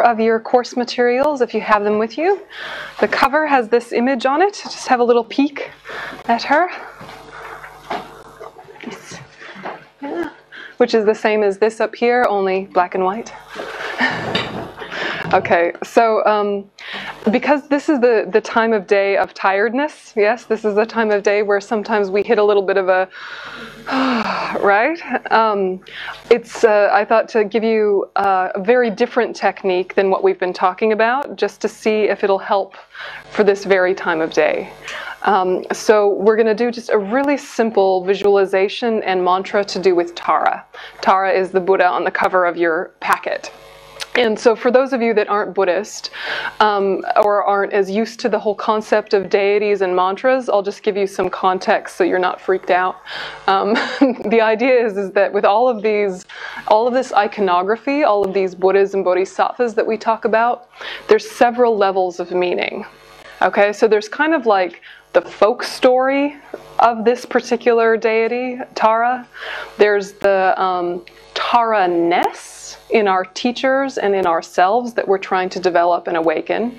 of your course materials if you have them with you. The cover has this image on it. Just have a little peek at her. Yeah. Which is the same as this up here, only black and white. okay, so um, because this is the, the time of day of tiredness, yes, this is the time of day where sometimes we hit a little bit of a, right? Um, it's, uh, I thought to give you uh, a very different technique than what we've been talking about, just to see if it'll help for this very time of day. Um, so we're going to do just a really simple visualization and mantra to do with Tara. Tara is the Buddha on the cover of your packet. And so, for those of you that aren't Buddhist um, or aren't as used to the whole concept of deities and mantras, I'll just give you some context so you're not freaked out. Um, the idea is, is that with all of these, all of this iconography, all of these Buddhas and Bodhisattvas that we talk about, there's several levels of meaning. Okay, so there's kind of like the folk story of this particular deity, Tara. There's the um, Tara-ness in our teachers and in ourselves that we're trying to develop and awaken.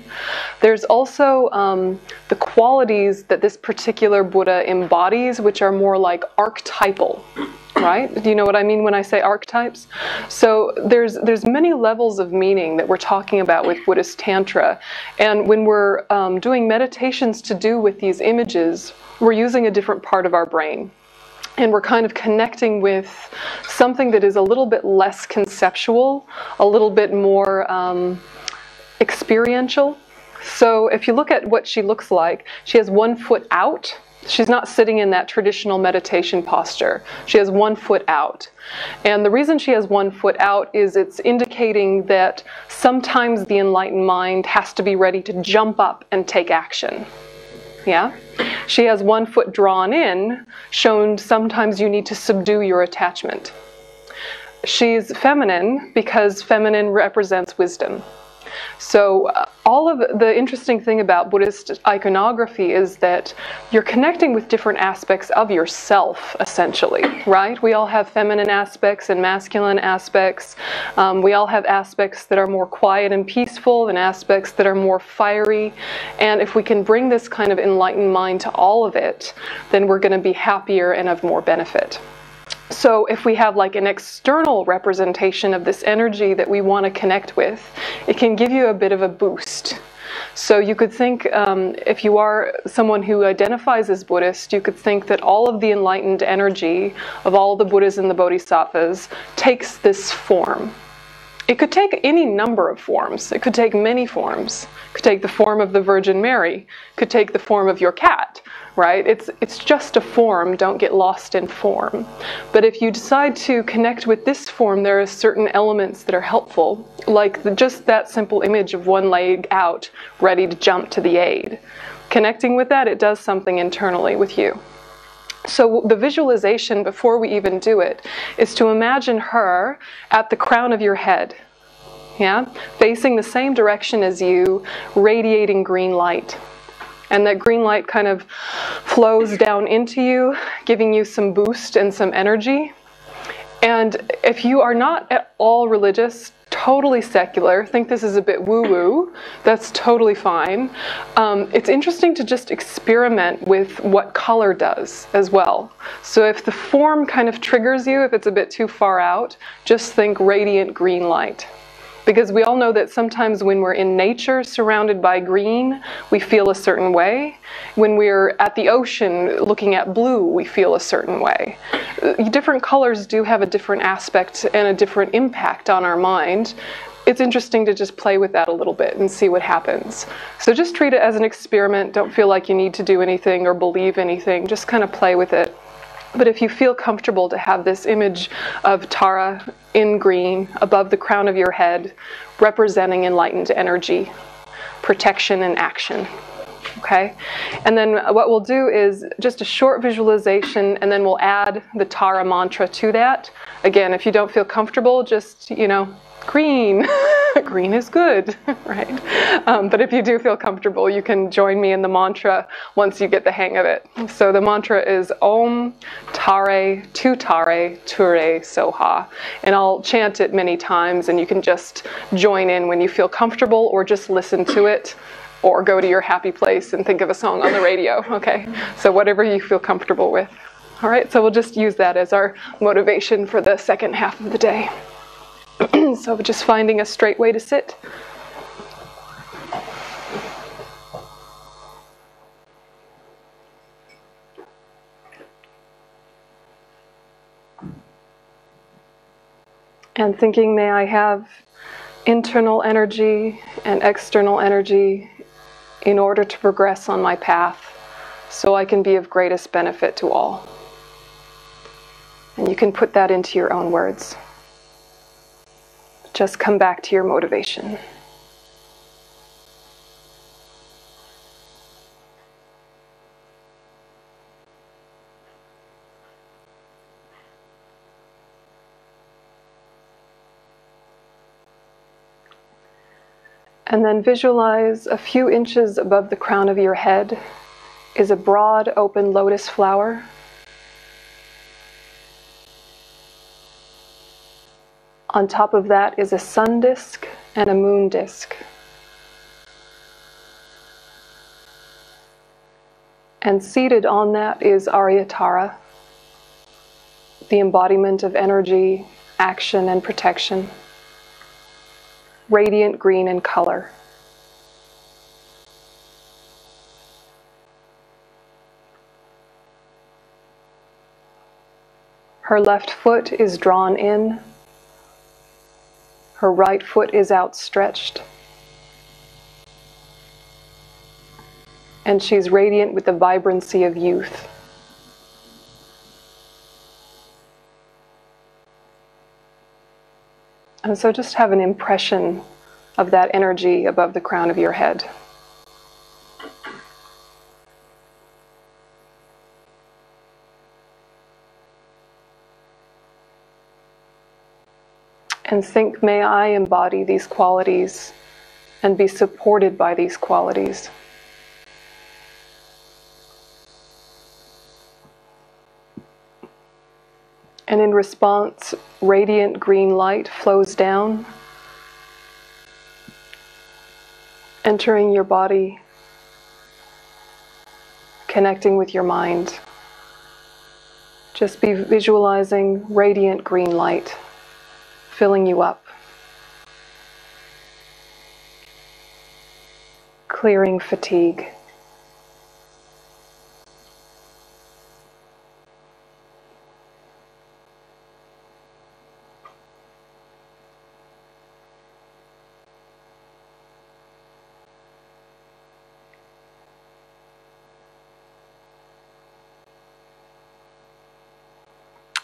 There's also um, the qualities that this particular Buddha embodies, which are more like archetypal. Right? Do you know what I mean when I say archetypes? So there's there's many levels of meaning that we're talking about with Buddhist Tantra, and when we're um, doing meditations to do with these images, we're using a different part of our brain and we're kind of connecting with something that is a little bit less conceptual, a little bit more um, experiential. So if you look at what she looks like, she has one foot out. She's not sitting in that traditional meditation posture. She has one foot out. And the reason she has one foot out is it's indicating that sometimes the enlightened mind has to be ready to jump up and take action. Yeah? She has one foot drawn in, shown sometimes you need to subdue your attachment. She's feminine because feminine represents wisdom. So, uh, all of the interesting thing about Buddhist iconography is that you're connecting with different aspects of yourself, essentially, right? We all have feminine aspects and masculine aspects. Um, we all have aspects that are more quiet and peaceful and aspects that are more fiery. And if we can bring this kind of enlightened mind to all of it, then we're going to be happier and of more benefit. So if we have like an external representation of this energy that we want to connect with, it can give you a bit of a boost. So you could think, um, if you are someone who identifies as Buddhist, you could think that all of the enlightened energy of all the Buddhas and the Bodhisattvas takes this form. It could take any number of forms. It could take many forms. It could take the form of the Virgin Mary. It could take the form of your cat right? It's, it's just a form, don't get lost in form. But if you decide to connect with this form, there are certain elements that are helpful, like the, just that simple image of one leg out, ready to jump to the aid. Connecting with that, it does something internally with you. So the visualization before we even do it is to imagine her at the crown of your head. Yeah? Facing the same direction as you, radiating green light and that green light kind of flows down into you, giving you some boost and some energy. And if you are not at all religious, totally secular, think this is a bit woo woo, that's totally fine. Um, it's interesting to just experiment with what color does as well. So if the form kind of triggers you, if it's a bit too far out, just think radiant green light. Because we all know that sometimes when we're in nature surrounded by green, we feel a certain way. When we're at the ocean looking at blue, we feel a certain way. Uh, different colors do have a different aspect and a different impact on our mind. It's interesting to just play with that a little bit and see what happens. So just treat it as an experiment. Don't feel like you need to do anything or believe anything. Just kind of play with it. But if you feel comfortable to have this image of Tara in green above the crown of your head, representing enlightened energy, protection, and action. Okay? And then what we'll do is just a short visualization, and then we'll add the Tara mantra to that. Again, if you don't feel comfortable, just, you know, green. green is good, right? Um, but if you do feel comfortable, you can join me in the mantra once you get the hang of it. So the mantra is Om Tare Tu Tare Ture Soha. And I'll chant it many times, and you can just join in when you feel comfortable or just listen to it or go to your happy place and think of a song on the radio, okay? So whatever you feel comfortable with. All right, so we'll just use that as our motivation for the second half of the day. so just finding a straight way to sit. And thinking, may I have internal energy and external energy in order to progress on my path so I can be of greatest benefit to all. And you can put that into your own words. Just come back to your motivation. And then visualize a few inches above the crown of your head is a broad open lotus flower. On top of that is a sun disk and a moon disk. And seated on that is Aryatara, the embodiment of energy, action, and protection radiant green in color. Her left foot is drawn in. Her right foot is outstretched. And she's radiant with the vibrancy of youth. And so just have an impression of that energy above the crown of your head. And think, may I embody these qualities and be supported by these qualities. And in response, radiant green light flows down, entering your body, connecting with your mind. Just be visualizing radiant green light filling you up, clearing fatigue.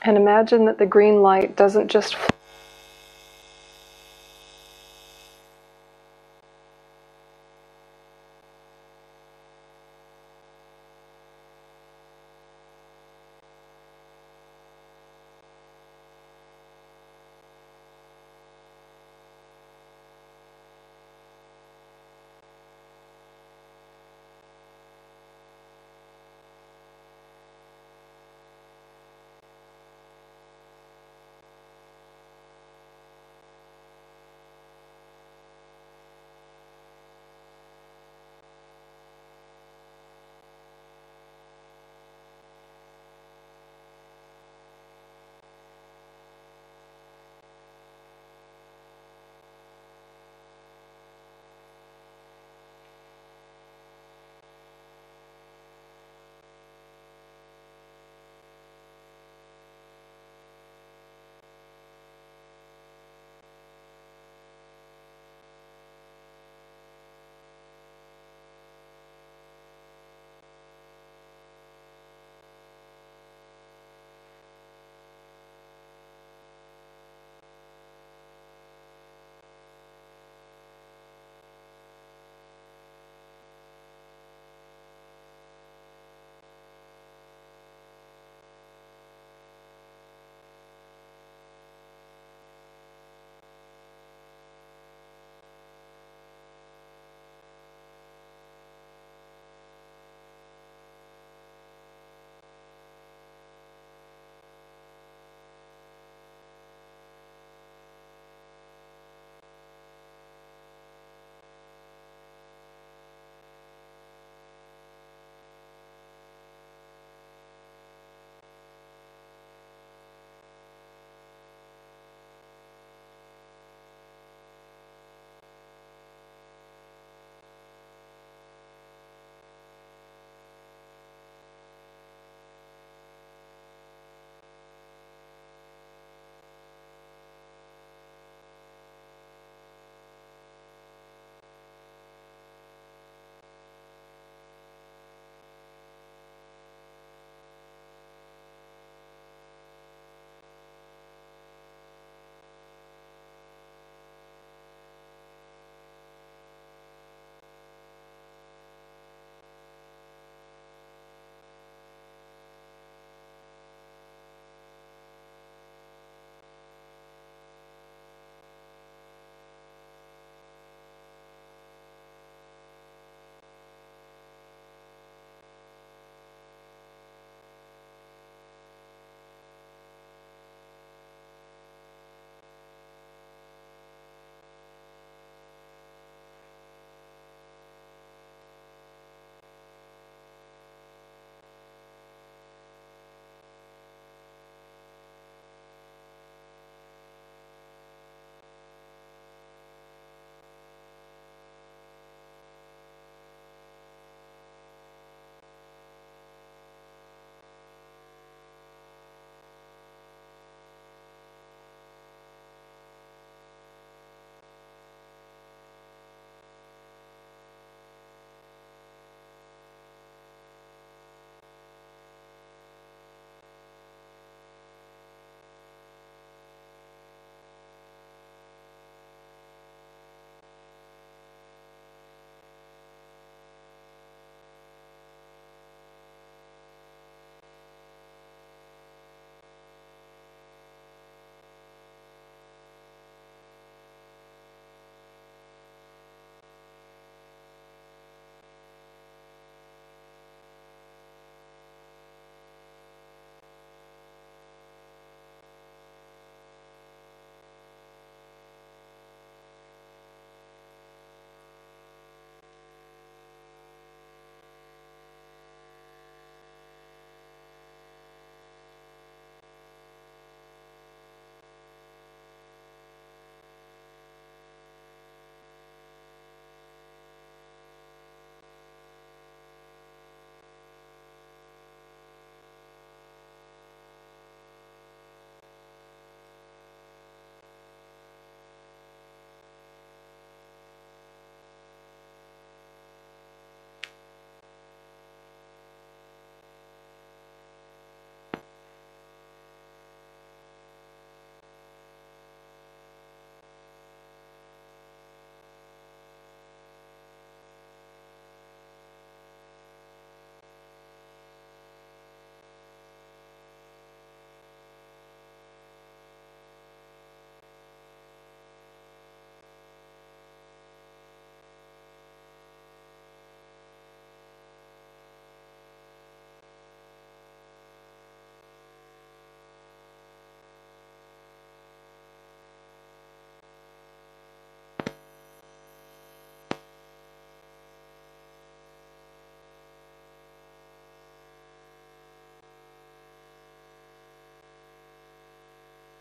And imagine that the green light doesn't just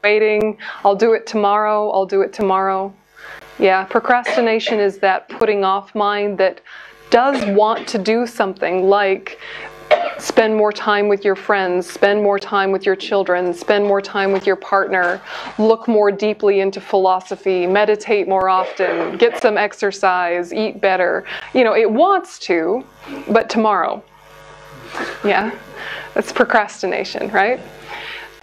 waiting. I'll do it tomorrow. I'll do it tomorrow. Yeah, procrastination is that putting off mind that does want to do something like spend more time with your friends, spend more time with your children, spend more time with your partner, look more deeply into philosophy, meditate more often, get some exercise, eat better. You know, it wants to, but tomorrow. Yeah, that's procrastination, right?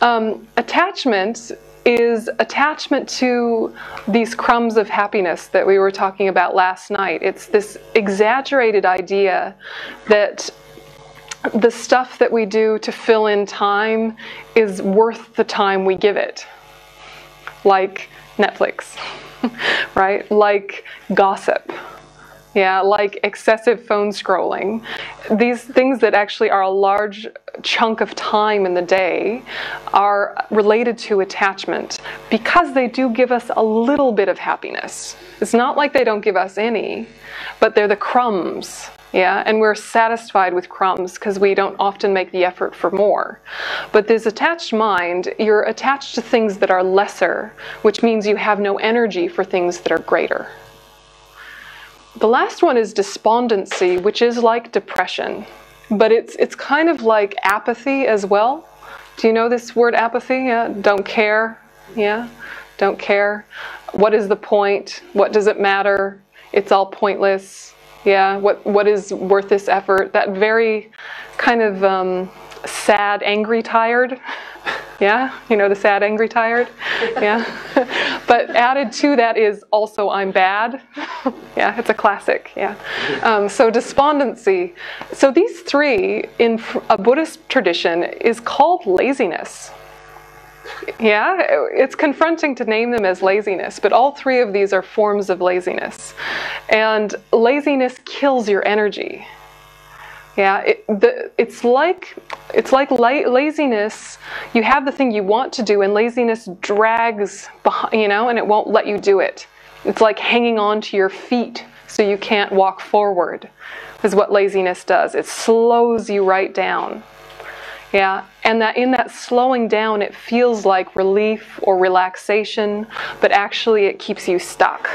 Um, attachment is attachment to these crumbs of happiness that we were talking about last night. It's this exaggerated idea that the stuff that we do to fill in time is worth the time we give it. Like Netflix, right? Like gossip. Yeah, like excessive phone scrolling. These things that actually are a large chunk of time in the day are related to attachment because they do give us a little bit of happiness. It's not like they don't give us any, but they're the crumbs yeah, and we're satisfied with crumbs because we don't often make the effort for more. But this attached mind, you're attached to things that are lesser, which means you have no energy for things that are greater. The last one is despondency, which is like depression, but it's it's kind of like apathy as well. Do you know this word apathy? Yeah, don't care. Yeah, don't care. What is the point? What does it matter? It's all pointless yeah, what what is worth this effort? That very kind of um, sad, angry, tired. Yeah, you know the sad, angry, tired. Yeah, but added to that is also I'm bad. yeah, it's a classic. Yeah, um, so despondency. So these three in a Buddhist tradition is called laziness. Yeah, it's confronting to name them as laziness, but all three of these are forms of laziness. And laziness kills your energy. Yeah, it, the, it's like it's like la- laziness. You have the thing you want to do, and laziness drags behind, you know, and it won't let you do it. It's like hanging on to your feet so you can't walk forward. Is what laziness does. It slows you right down. Yeah, and that in that slowing down, it feels like relief or relaxation, but actually it keeps you stuck.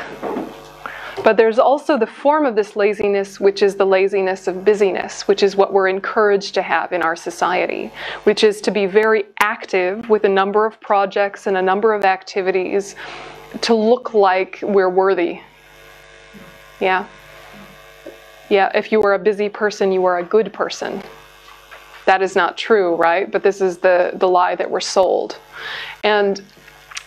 But there's also the form of this laziness, which is the laziness of busyness, which is what we're encouraged to have in our society, which is to be very active with a number of projects and a number of activities to look like we're worthy. Yeah. Yeah, if you are a busy person, you are a good person that is not true, right? But this is the, the lie that we're sold. And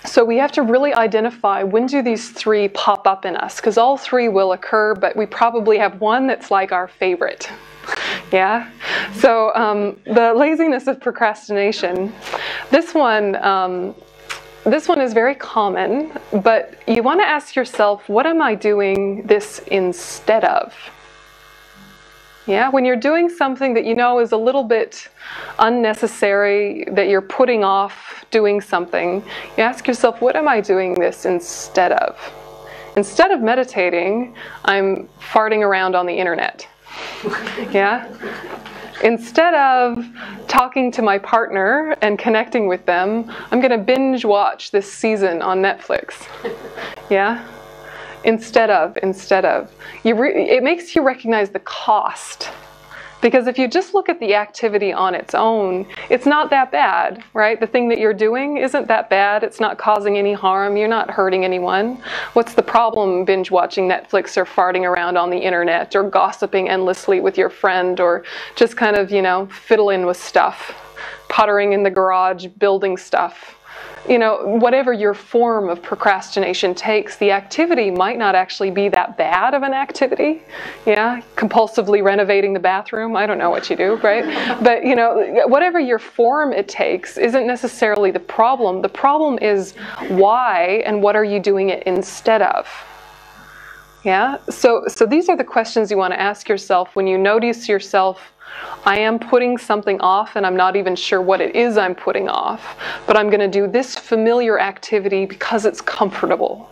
so we have to really identify when do these three pop up in us, because all three will occur, but we probably have one that's like our favorite. yeah? So um, the laziness of procrastination, this one, um, this one is very common, but you want to ask yourself, what am I doing this instead of? Yeah, when you're doing something that you know is a little bit unnecessary, that you're putting off doing something, you ask yourself, what am I doing this instead of? Instead of meditating, I'm farting around on the internet. yeah? Instead of talking to my partner and connecting with them, I'm going to binge watch this season on Netflix. Yeah? Instead of instead of. It makes you recognize the cost. Because if you just look at the activity on its own it's not that bad right? The thing that you're doing isn't that bad. It's not causing any harm. You're not hurting anyone. What's the problem binge watching netflix or farting around on the internet or gossiping endlessly with your friend or just kind of you know fiddling with stuff puttering in the garage building stuff you know, whatever your form of procrastination takes, the activity might not actually be that bad of an activity. Yeah, compulsively renovating the bathroom, I don't know what you do, right? But, you know, whatever your form it takes isn't necessarily the problem. The problem is why and what are you doing it instead of? Yeah, so, so these are the questions you want to ask yourself when you notice yourself I am putting something off and I'm not even sure what it is I'm putting off, but I'm going to do this familiar activity because it's comfortable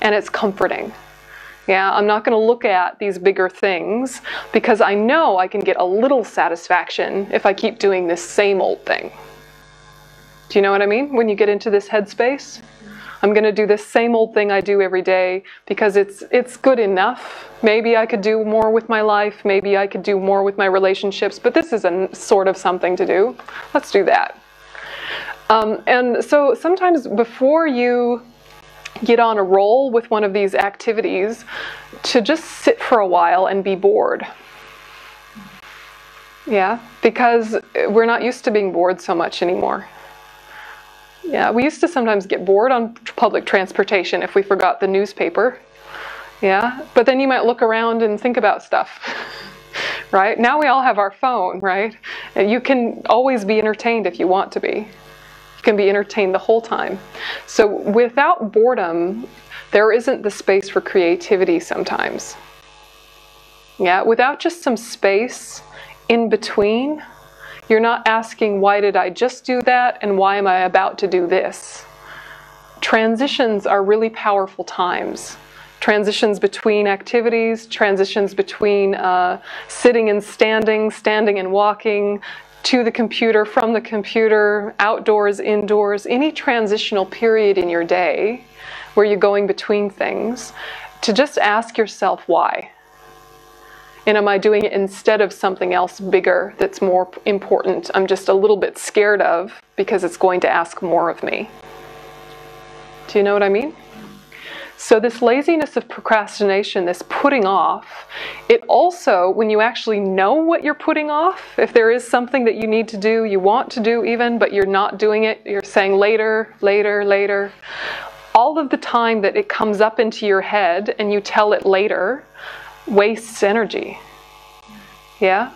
and it's comforting. Yeah, I'm not going to look at these bigger things because I know I can get a little satisfaction if I keep doing this same old thing. Do you know what I mean? When you get into this headspace, I'm going to do this same old thing I do every day because it's it's good enough. Maybe I could do more with my life, maybe I could do more with my relationships, but this is a sort of something to do. Let's do that. Um, and so sometimes before you get on a roll with one of these activities, to just sit for a while and be bored. Yeah, because we're not used to being bored so much anymore. Yeah, we used to sometimes get bored on public transportation if we forgot the newspaper. Yeah, but then you might look around and think about stuff. right? Now we all have our phone, right? You can always be entertained if you want to be. You can be entertained the whole time. So without boredom, there isn't the space for creativity sometimes. Yeah, without just some space in between, you're not asking, why did I just do that and why am I about to do this? Transitions are really powerful times. Transitions between activities, transitions between uh, sitting and standing, standing and walking, to the computer, from the computer, outdoors, indoors, any transitional period in your day where you're going between things, to just ask yourself why. And am I doing it instead of something else bigger that's more important? I'm just a little bit scared of because it's going to ask more of me. Do you know what I mean? So, this laziness of procrastination, this putting off, it also, when you actually know what you're putting off, if there is something that you need to do, you want to do even, but you're not doing it, you're saying later, later, later, all of the time that it comes up into your head and you tell it later, wastes energy. Yeah?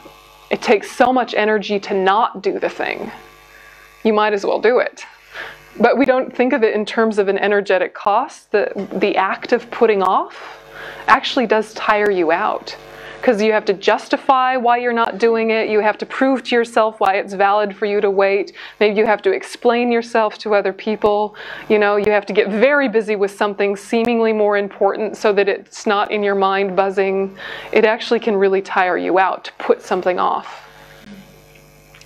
It takes so much energy to not do the thing. You might as well do it. But we don't think of it in terms of an energetic cost. The, the act of putting off actually does tire you out because you have to justify why you're not doing it. You have to prove to yourself why it's valid for you to wait. Maybe you have to explain yourself to other people. You know, you have to get very busy with something seemingly more important so that it's not in your mind buzzing. It actually can really tire you out to put something off.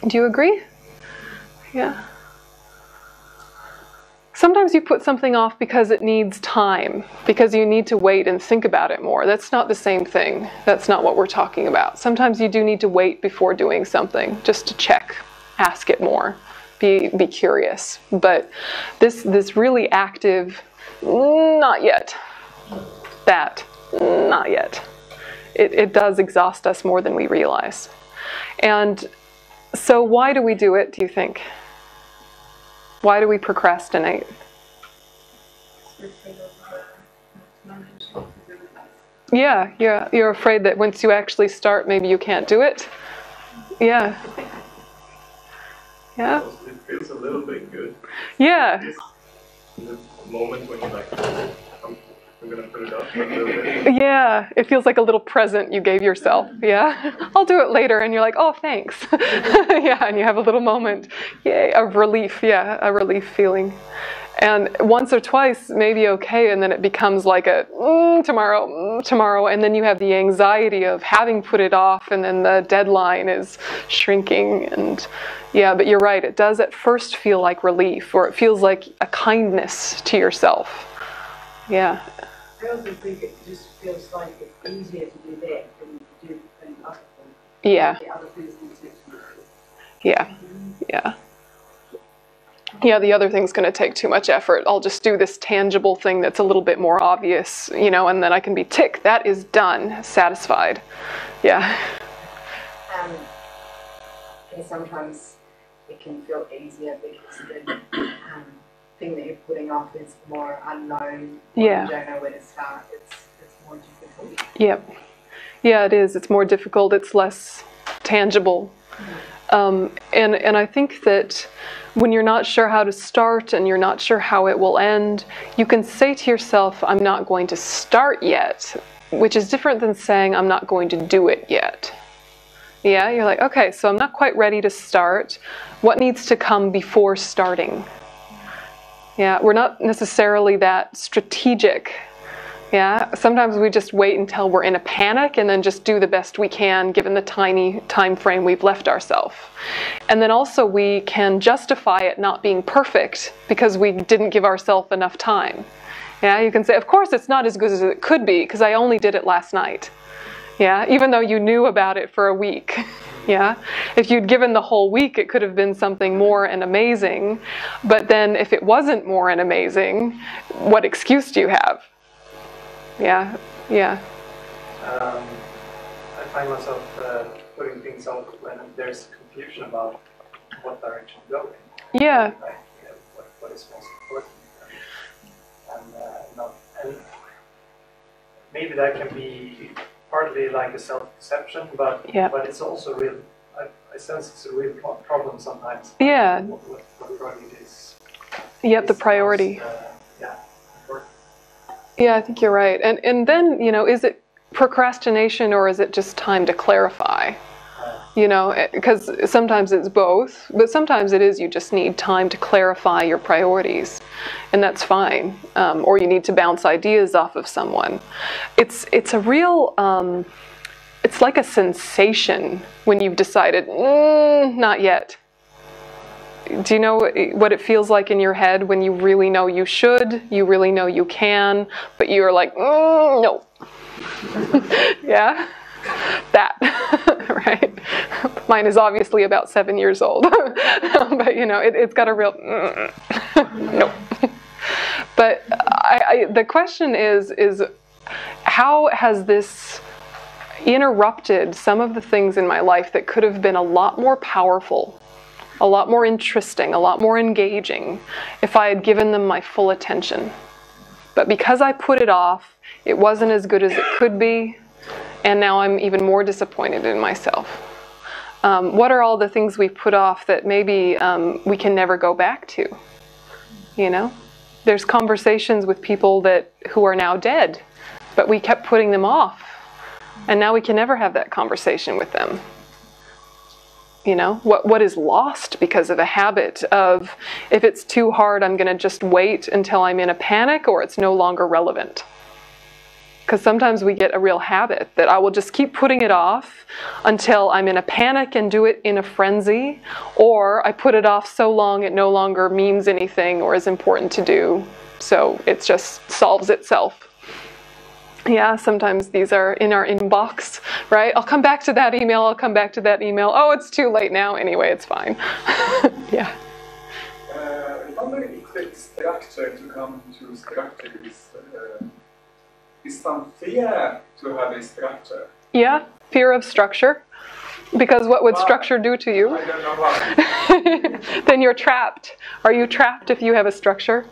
Do you agree? Yeah. Sometimes you put something off because it needs time, because you need to wait and think about it more. That's not the same thing. That's not what we're talking about. Sometimes you do need to wait before doing something just to check, ask it more, be, be curious. But this, this really active, not yet, that, not yet. It, it does exhaust us more than we realize. And so, why do we do it, do you think? Why do we procrastinate? Yeah, yeah, you're afraid that once you actually start, maybe you can't do it. Yeah. Yeah. It feels a little bit good. Yeah. The moment when you're like, Yeah, it feels like a little present you gave yourself. Yeah, I'll do it later, and you're like, oh, thanks. yeah, and you have a little moment, yay, of relief. Yeah, a relief feeling. And once or twice, maybe okay, and then it becomes like a mm, tomorrow, mm, tomorrow, and then you have the anxiety of having put it off, and then the deadline is shrinking. And yeah, but you're right, it does at first feel like relief, or it feels like a kindness to yourself. Yeah. I also think it just feels like it's easier to do that than to do the other thing. Yeah. The other things take some Yeah. Yeah. Yeah, the other thing's going to take too much effort. I'll just do this tangible thing that's a little bit more obvious, you know, and then I can be tick, that is done, satisfied. Yeah. Um, and sometimes it can feel easier because the um, thing that you're putting off is more unknown. Yeah. You don't know where to start. It's, it's more difficult. Yep. Yeah, it is. It's more difficult. It's less tangible. Um, and and I think that when you're not sure how to start and you're not sure how it will end, you can say to yourself, "I'm not going to start yet," which is different than saying, "I'm not going to do it yet." Yeah, you're like, okay, so I'm not quite ready to start. What needs to come before starting? Yeah, we're not necessarily that strategic Yeah, sometimes we just wait until we're in a panic and then just do the best we can given the tiny time frame we've left ourselves. And then also we can justify it not being perfect because we didn't give ourselves enough time. Yeah, you can say, of course it's not as good as it could be because I only did it last night. Yeah, even though you knew about it for a week. Yeah, if you'd given the whole week, it could have been something more and amazing. But then if it wasn't more and amazing, what excuse do you have? Yeah, yeah. Um, I find myself uh, putting things off when there's confusion about what direction to go in. Yeah, Like, you know, what, what is most important. And, uh, not, and maybe that can be partly like a self-deception, but Yeah. but it's also real. I, I sense it's a real pro- problem sometimes. Yeah. What, what, what project is. yep, the priority. most, uh, yeah. important. Yeah, I think you're right. And and then, you know, is it procrastination or is it just time to clarify? You know, because sometimes it's both, but sometimes it is you just need time to clarify your priorities, and that's fine. Um, or you need to bounce ideas off of someone. It's it's a real. Um, it's like a sensation when you've decided, mm, not yet. Do you know what- what it feels like in your head when you really know you should, you really know you can, but you're like, mm, no. yeah? That, right? Mine is obviously about seven years old, but you know, it, it's got a real, no. But I, I, the question is, is how has this interrupted some of the things in my life that could have been a lot more powerful a lot more interesting, a lot more engaging if I had given them my full attention. But because I put it off, it wasn't as good as it could be, and now I'm even more disappointed in myself. Um, what are all the things we've put off that maybe um, we can never go back to? You know, there's conversations with people that who are now dead, but we kept putting them off, and now we can never have that conversation with them. You know? What what is lost because of a habit of if it's too hard i'm going to just wait until i'm in a panic or it's no longer relevant because sometimes we get a real habit that i will just keep putting it off until i'm in a panic and do it in a frenzy or i put it off so long it no longer means anything or is important to do so it just solves itself yeah, sometimes these are in our inbox, right? I'll come back to that email, I'll come back to that email. Oh, it's too late now. Anyway, it's fine. yeah. Uh, structure to come to structure is, is some fear to have a structure. Yeah, fear of structure. Because what would structure do to you? I don't know why. then you're trapped. Are you trapped if you have a structure?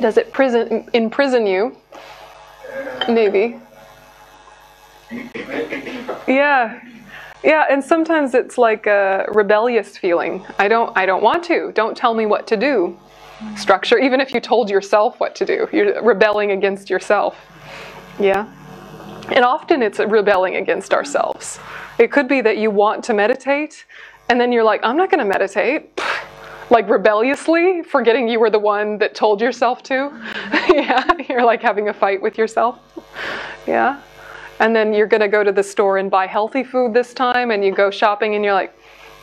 Does it prison imprison you? Maybe. Yeah. Yeah, and sometimes it's like a rebellious feeling. I don't I don't want to. Don't tell me what to do. Structure even if you told yourself what to do. You're rebelling against yourself. Yeah. And often it's rebelling against ourselves. It could be that you want to meditate and then you're like, I'm not going to meditate. Like rebelliously, forgetting you were the one that told yourself to. yeah, you're like having a fight with yourself. Yeah. And then you're going to go to the store and buy healthy food this time and you go shopping and you're like,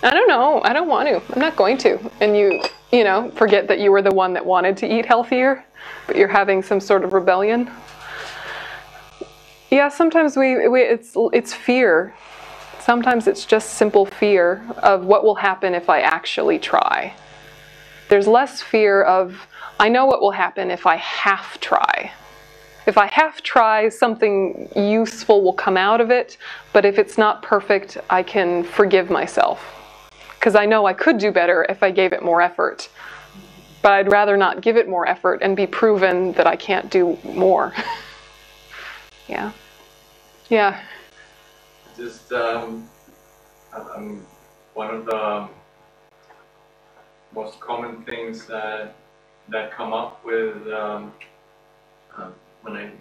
I don't know, I don't want to. I'm not going to. And you, you know, forget that you were the one that wanted to eat healthier, but you're having some sort of rebellion. Yeah, sometimes we, we it's it's fear. Sometimes it's just simple fear of what will happen if I actually try. There's less fear of I know what will happen if I half try. If I half try, something useful will come out of it, but if it's not perfect, I can forgive myself. Because I know I could do better if I gave it more effort. But I'd rather not give it more effort and be proven that I can't do more. yeah. Yeah. just um, um, one of the most common things that that come up with um, um, when I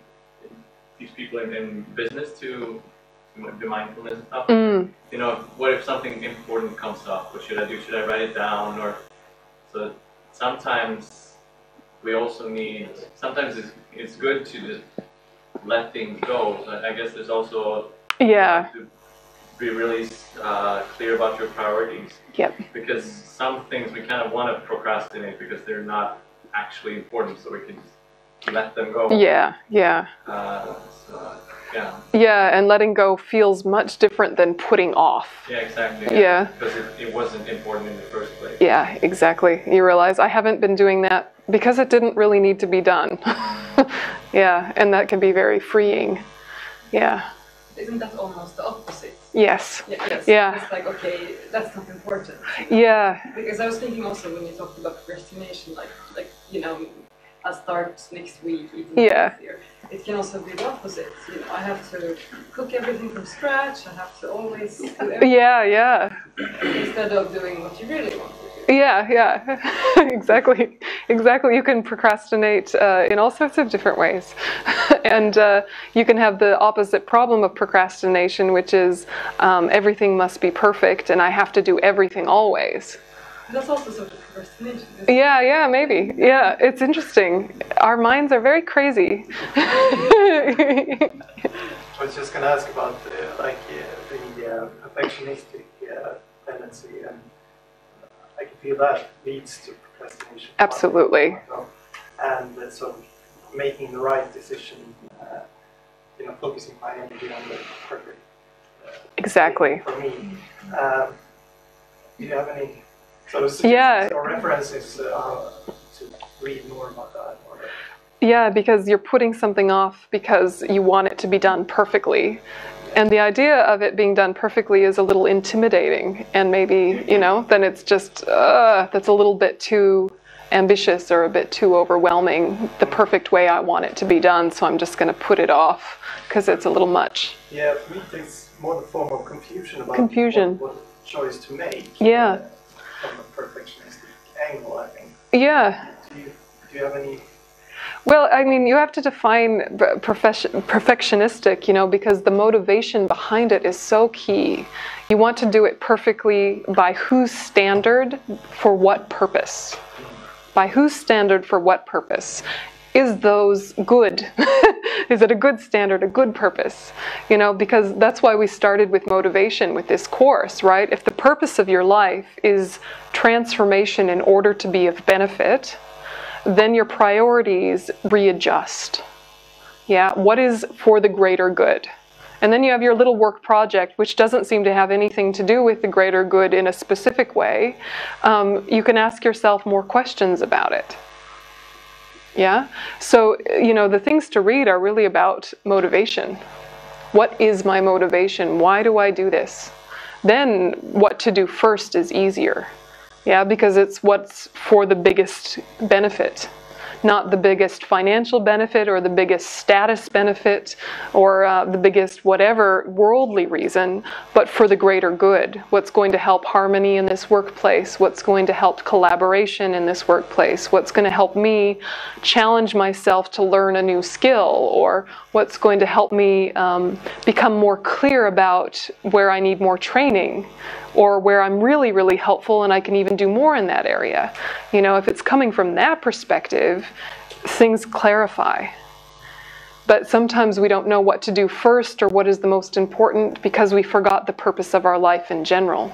teach people in, in business to, do mindfulness stuff. Mm. You know, what if something important comes up? What should I do? Should I write it down? Or so sometimes we also need, sometimes it's, it's good to just let things go. So I guess there's also Yeah. to be really uh, clear about your priorities. Yep. Because some things we kind of want to procrastinate because they're not actually important, so we can just let them go. Yeah. Yeah. Uh, so, yeah. Yeah. And letting go feels much different than putting off. Yeah, exactly. Yeah. Because it, it wasn't important in the first place. Yeah, exactly. You realize I haven't been doing that because it didn't really need to be done. yeah, and that can be very freeing. Yeah. Isn't that almost the opposite? Yes. Yeah, yes. Yeah. It's like, okay, that's not important. Yeah. Because I was thinking also when you talked about procrastination, like, like you know, I'll start next week eating Yeah. healthier. It can also be the opposite. You know, I have to cook everything from scratch. I have to always do everything Yeah, yeah. instead of doing what you really want to do. Yeah, yeah. exactly. Exactly. You can procrastinate uh, in all sorts of different ways. and uh, you can have the opposite problem of procrastination, which is um, everything must be perfect and I have to do everything always. That's also sort of procrastination. isn't it? Yeah, yeah, maybe. Yeah, it's interesting. Our minds are very crazy. I was just going to ask about uh, like uh, the uh, perfectionistic uh, tendency, and I can feel that leads to procrastination. Absolutely. And uh, sort of making the right decision, uh, you know, focusing my energy on the perfect. Uh, Exactly. For me, um, do you have any Yeah. or references uh, to read more about that? Or, Yeah, because you're putting something off because you want it to be done perfectly. And the idea of it being done perfectly is a little intimidating. And maybe, you know, then it's just, uh, that's a little bit too ambitious or a bit too overwhelming, the perfect way I want it to be done. So I'm just going to put it off because it's a little much. Yeah, for me, it's more the form of confusion about Confusion. What, what choice to make. Yeah. From a perfectionistic angle, I think. Yeah. Do you, do you have any? Well, I mean, you have to define p- profession, perfectionistic, you know, because the motivation behind it is so key. You want to do it perfectly by whose standard for what purpose? By whose standard for what purpose? Is those good? is it a good standard, a good purpose? You know, because that's why we started with motivation with this course, right? If the purpose of your life is transformation in order to be of benefit, then your priorities readjust. Yeah, what is for the greater good? And then you have your little work project, which doesn't seem to have anything to do with the greater good in a specific way. Um, you can ask yourself more questions about it. Yeah? So, you know, the things to read are really about motivation. What is my motivation? Why do I do this? Then what to do first is easier. Yeah, because it's what's for the biggest benefit, not the biggest financial benefit or the biggest status benefit or uh, the biggest whatever worldly reason, but for the greater good. What's going to help harmony in this workplace? What's going to help collaboration in this workplace? What's going to help me challenge myself to learn a new skill? Or what's going to help me um, become more clear about where I need more training? or where I'm really, really helpful and I can even do more in that area. You know, if it's coming from that perspective, things clarify. But sometimes we don't know what to do first or what is the most important because we forgot the purpose of our life in general.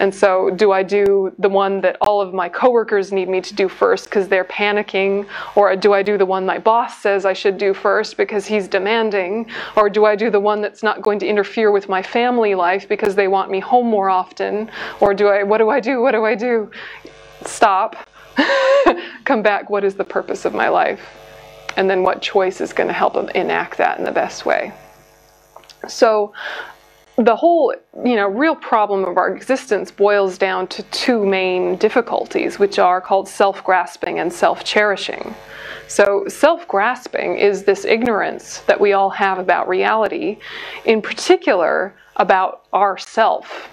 And so, do I do the one that all of my coworkers need me to do first because they're panicking? Or do I do the one my boss says I should do first because he's demanding? Or do I do the one that's not going to interfere with my family life because they want me home more often? Or do I, what do I do? What do I do? Stop. Come back. What is the purpose of my life? And then what choice is going to help them enact that in the best way? So, the whole you know real problem of our existence boils down to two main difficulties which are called self-grasping and self-cherishing so self-grasping is this ignorance that we all have about reality in particular about ourself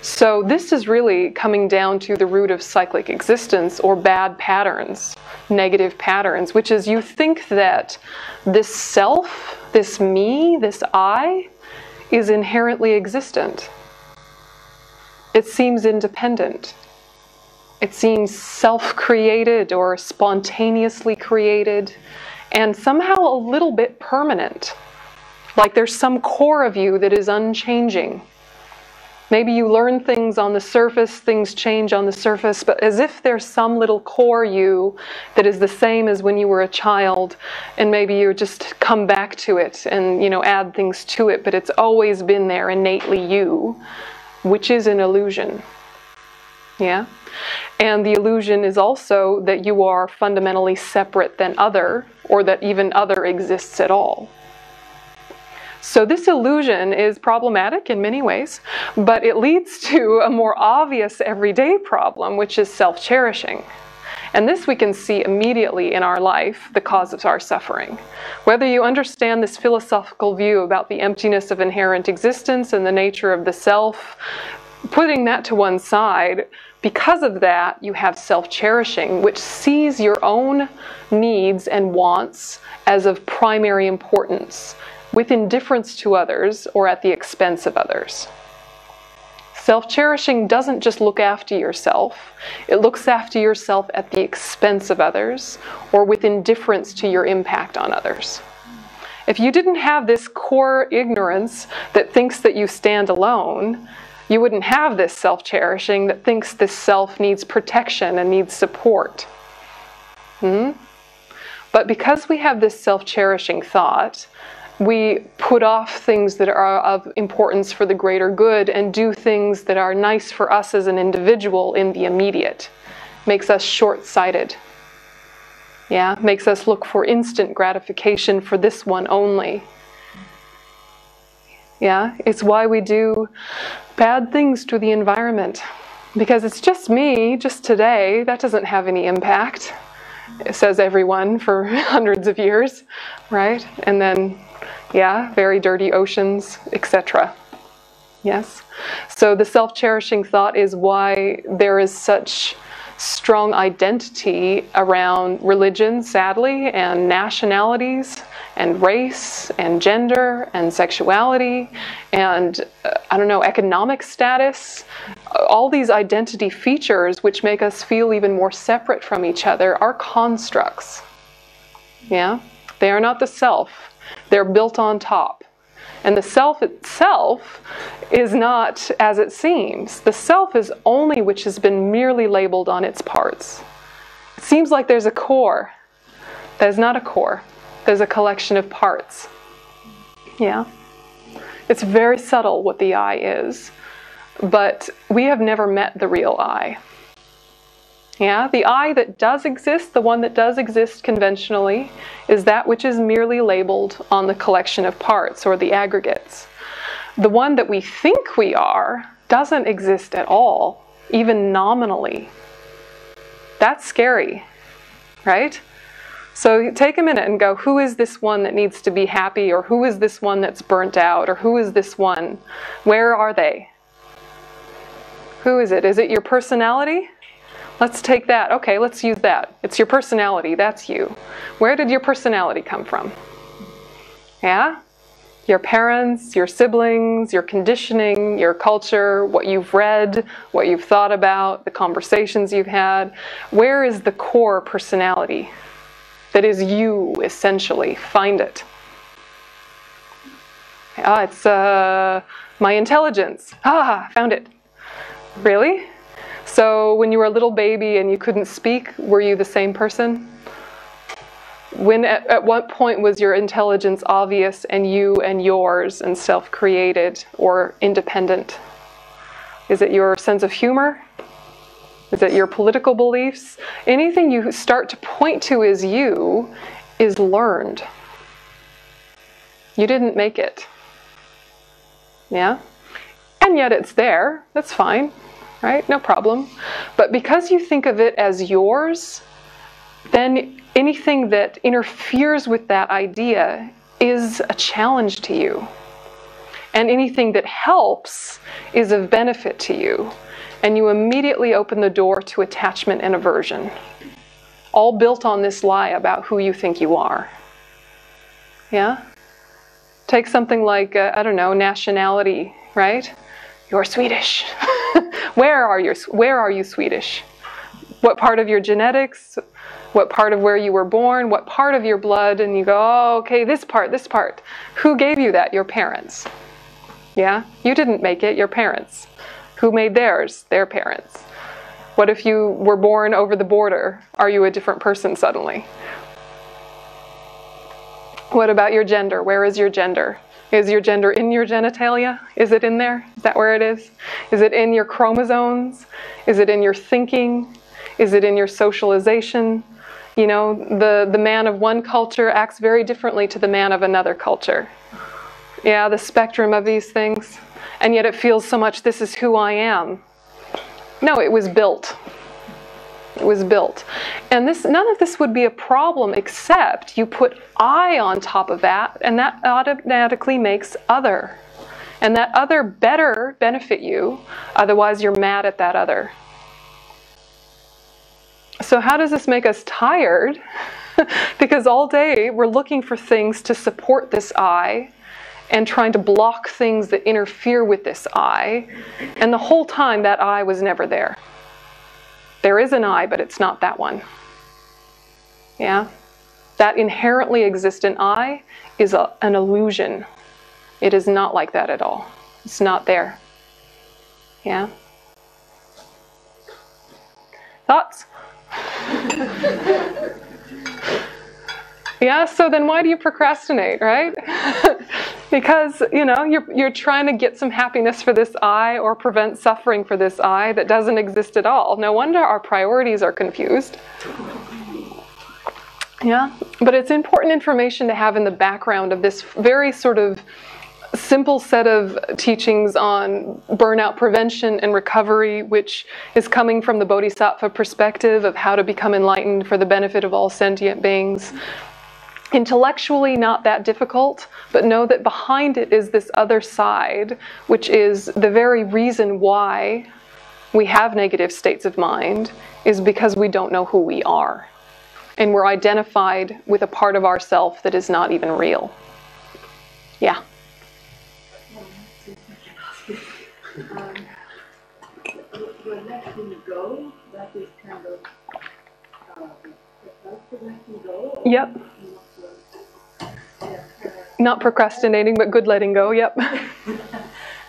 so this is really coming down to the root of cyclic existence or bad patterns negative patterns which is you think that this self this me this i is inherently existent. It seems independent. It seems self created or spontaneously created, and somehow a little bit permanent. Like there's some core of you that is unchanging. Maybe you learn things on the surface, things change on the surface, but as if there's some little core you that is the same as when you were a child, and maybe you just come back to it and you know add things to it, but it's always been there innately you, which is an illusion. Yeah? And the illusion is also that you are fundamentally separate than other, or that even other exists at all. So, this illusion is problematic in many ways, but it leads to a more obvious everyday problem, which is self cherishing. And this we can see immediately in our life, the cause of our suffering. Whether you understand this philosophical view about the emptiness of inherent existence and the nature of the self, putting that to one side, because of that, you have self cherishing, which sees your own needs and wants as of primary importance with indifference to others or at the expense of others. Self cherishing doesn't just look after yourself, it looks after yourself at the expense of others or with indifference to your impact on others. If you didn't have this core ignorance that thinks that you stand alone, you wouldn't have this self cherishing that thinks this self needs protection and needs support. Hmm? But because we have this self cherishing thought, we put off things that are of importance for the greater good and do things that are nice for us as an individual in the immediate. Makes us short sighted. Yeah, makes us look for instant gratification for this one only. Yeah, it's why we do bad things to the environment. Because it's just me, just today, that doesn't have any impact. It says everyone for hundreds of years, right? And then yeah, very dirty oceans, etc. Yes? So the self cherishing thought is why there is such strong identity around religion, sadly, and nationalities, and race, and gender, and sexuality, and uh, I don't know, economic status. All these identity features, which make us feel even more separate from each other, are constructs. Yeah? They are not the self. They're built on top. And the self itself is not as it seems. The self is only which has been merely labeled on its parts. It seems like there's a core. There's not a core, there's a collection of parts. Yeah? It's very subtle what the I is, but we have never met the real I. Yeah, the I that does exist, the one that does exist conventionally, is that which is merely labeled on the collection of parts or the aggregates. The one that we think we are doesn't exist at all, even nominally. That's scary, right? So take a minute and go, who is this one that needs to be happy, or who is this one that's burnt out, or who is this one? Where are they? Who is it? Is it your personality? Let's take that. Okay, let's use that. It's your personality. That's you. Where did your personality come from? Yeah? Your parents, your siblings, your conditioning, your culture, what you've read, what you've thought about, the conversations you've had. Where is the core personality that is you, essentially? Find it. Ah, it's uh, my intelligence. Ah, found it. Really? So, when you were a little baby and you couldn't speak, were you the same person? When at, at what point was your intelligence obvious and you and yours and self created or independent? Is it your sense of humor? Is it your political beliefs? Anything you start to point to as you is learned. You didn't make it. Yeah? And yet it's there. That's fine right? No problem. But because you think of it as yours, then anything that interferes with that idea is a challenge to you. And anything that helps is of benefit to you. And you immediately open the door to attachment and aversion, all built on this lie about who you think you are. Yeah? Take something like, uh, I don't know, nationality, right? You're Swedish. where are you? Where are you Swedish? what part of your genetics, what part of where you were born, what part of your blood, and you go, oh, okay, this part, this part. Who gave you that? Your parents. Yeah? You didn't make it, your parents. Who made theirs? Their parents. What if you were born over the border? Are you a different person suddenly? What about your gender? Where is your gender? Is your gender in your genitalia? Is it in there? Is that where it is? Is it in your chromosomes? Is it in your thinking? Is it in your socialization? You know, the, the man of one culture acts very differently to the man of another culture. Yeah, the spectrum of these things. And yet it feels so much, this is who I am. No, it was built. Was built. And this none of this would be a problem except you put I on top of that, and that automatically makes other. And that other better benefit you, otherwise, you're mad at that other. So, how does this make us tired? because all day we're looking for things to support this I and trying to block things that interfere with this I. And the whole time that I was never there. There is an I, but it's not that one. Yeah? That inherently existent I is a, an illusion. It is not like that at all. It's not there. Yeah? Thoughts? yeah, so then why do you procrastinate, right? because, you know, you're, you're trying to get some happiness for this I or prevent suffering for this I that doesn't exist at all. No wonder our priorities are confused. Yeah, but it's important information to have in the background of this very sort of simple set of teachings on burnout prevention and recovery, which is coming from the Bodhisattva perspective of how to become enlightened for the benefit of all sentient beings. Intellectually, not that difficult, but know that behind it is this other side, which is the very reason why we have negative states of mind, is because we don't know who we are and we're identified with a part of ourself that is not even real. Yeah. Um, the letting go, that is kind of uh, letting go. Yep. Not procrastinating, but good letting go. Yep.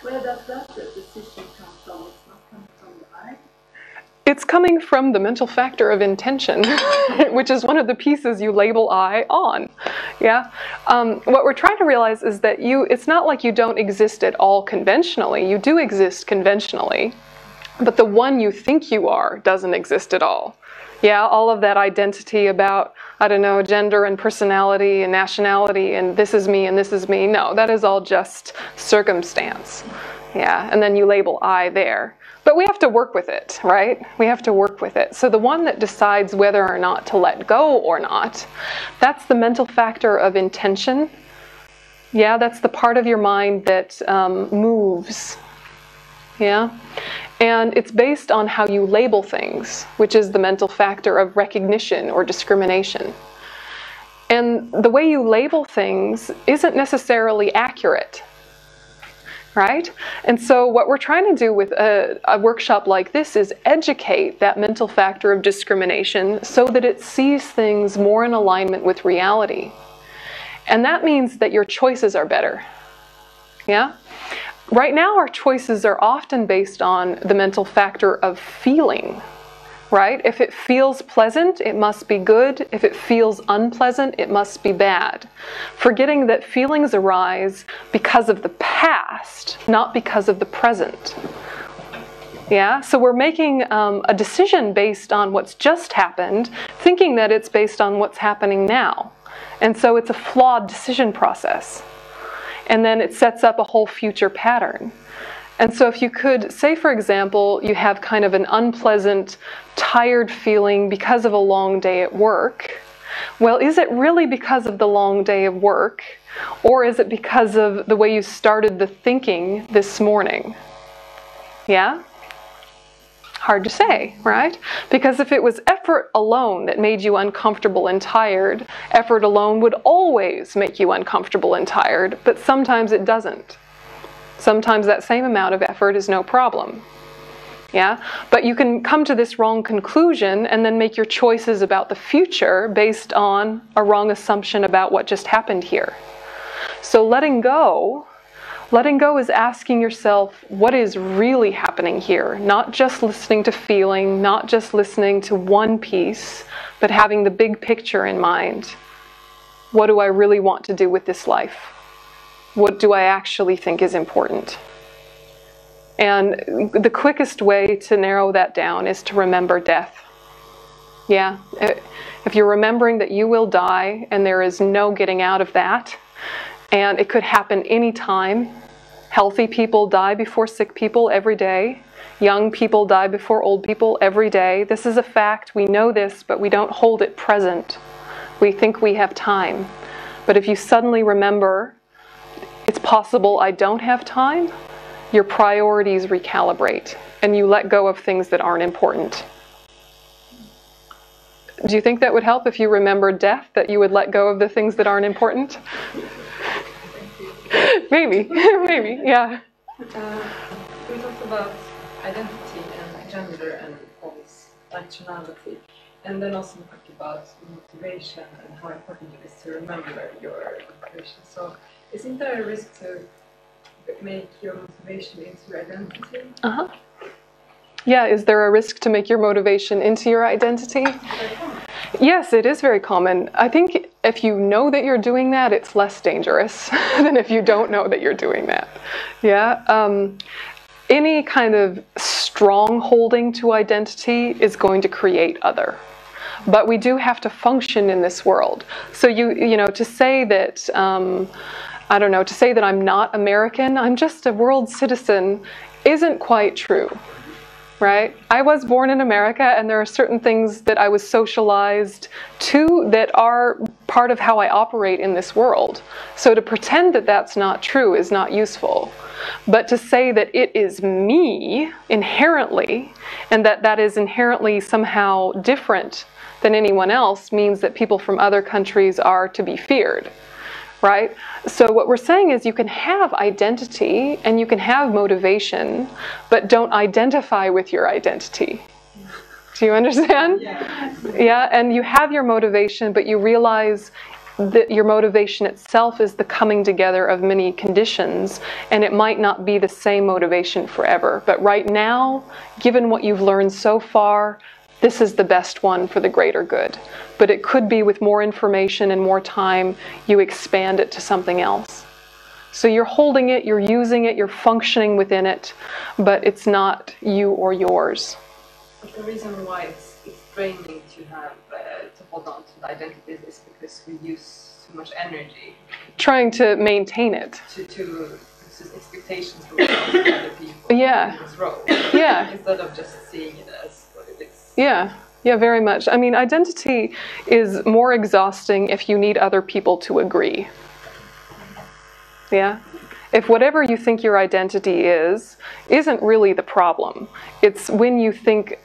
Where does that decision come from? It's not coming from the I. It's coming from the mental factor of intention, which is one of the pieces you label I on. Yeah. Um, what we're trying to realize is that you. It's not like you don't exist at all conventionally. You do exist conventionally, but the one you think you are doesn't exist at all. Yeah, all of that identity about, I don't know, gender and personality and nationality and this is me and this is me. No, that is all just circumstance. Yeah, and then you label I there. But we have to work with it, right? We have to work with it. So the one that decides whether or not to let go or not, that's the mental factor of intention. Yeah, that's the part of your mind that um, moves. Yeah? And it's based on how you label things, which is the mental factor of recognition or discrimination. And the way you label things isn't necessarily accurate right? And so, what we're trying to do with a, a, workshop like this is educate that mental factor of discrimination so that it sees things more in alignment with reality. And that means that your choices are better. Yeah? Right now, our choices are often based on the mental factor of feeling right? If it feels pleasant, it must be good. If it feels unpleasant, it must be bad. Forgetting that feelings arise because of the past, not because of the present. Yeah, so we're making um, a decision based on what's just happened, thinking that it's based on what's happening now. And so it's a flawed decision process. And then it sets up a whole future pattern. And so, if you could say, for example, you have kind of an unpleasant, tired feeling because of a long day at work, well, is it really because of the long day of work, or is it because of the way you started the thinking this morning? Yeah? Hard to say, right? Because if it was effort alone that made you uncomfortable and tired, effort alone would always make you uncomfortable and tired, but sometimes it doesn't. Sometimes that same amount of effort is no problem. Yeah? But you can come to this wrong conclusion and then make your choices about the future based on a wrong assumption about what just happened here. So letting go, letting go is asking yourself what is really happening here, not just listening to feeling, not just listening to one piece, but having the big picture in mind. What do I really want to do with this life? What do I actually think is important? And the quickest way to narrow that down is to remember death. Yeah, if you're remembering that you will die and there is no getting out of that, and it could happen anytime. Healthy people die before sick people every day. Young people die before old people every day. This is a fact. We know this, but we don't hold it present. We think we have time. But if you suddenly remember, it's possible I don't have time, your priorities recalibrate and you let go of things that aren't important. Do you think that would help if you remembered death, that you would let go of the things that aren't important? Maybe, maybe, yeah. Uh, we talked about identity and gender and false nationality, and then also we talked about motivation and how important it is to remember your motivation. So, isn't there a risk to make your motivation into your identity? Uh huh. Yeah, is there a risk to make your motivation into your identity? Yes, it is very common. I think if you know that you're doing that, it's less dangerous than if you don't know that you're doing that. Yeah. Um, any kind of strong holding to identity is going to create other. But we do have to function in this world. So you you know to say that. Um, I don't know, to say that I'm not American, I'm just a world citizen, isn't quite true. Right? I was born in America, and there are certain things that I was socialized to that are part of how I operate in this world. So to pretend that that's not true is not useful. But to say that it is me inherently, and that that is inherently somehow different than anyone else, means that people from other countries are to be feared right? So, what we're saying is you can have identity and you can have motivation, but don't identify with your identity. Do you understand? Yeah. Yeah, and you have your motivation, but you realize that your motivation itself is the coming together of many conditions, and it might not be the same motivation forever. But right now, given what you've learned so far, this is the best one for the greater good. But it could be with more information and more time, you expand it to something else. So you're holding it, you're using it, you're functioning within it, but it's not you or yours. But the reason why it's, it's draining to have uh, to hold on to the identity is because we use too much energy. Trying to maintain it. To, to expectations from other people. Yeah. Yeah. Instead of just seeing it as what it is. Yeah. Yeah, very much. I mean, identity is more exhausting if you need other people to agree. Yeah? If whatever you think your identity is isn't really the problem, it's when you think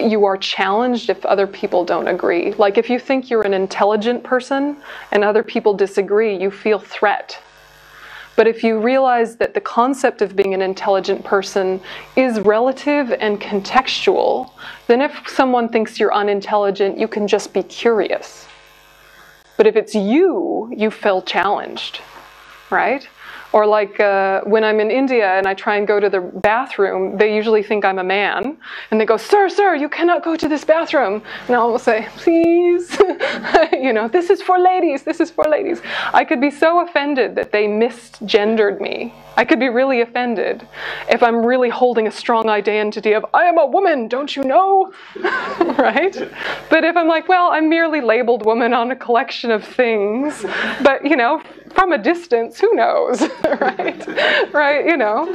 you are challenged if other people don't agree. Like if you think you're an intelligent person and other people disagree, you feel threat. But if you realize that the concept of being an intelligent person is relative and contextual, then if someone thinks you're unintelligent, you can just be curious. But if it's you, you feel challenged, right? Or like uh, when I'm in India and I try and go to the bathroom, they usually think I'm a man, and they go, "Sir, sir, you cannot go to this bathroom." And I'll say, "Please, you know, this is for ladies. This is for ladies." I could be so offended that they misgendered me. I could be really offended if I'm really holding a strong identity of "I am a woman, don't you know?" right? But if I'm like, "Well, I'm merely labeled woman on a collection of things," but you know, from a distance, who knows? right? Right? You know,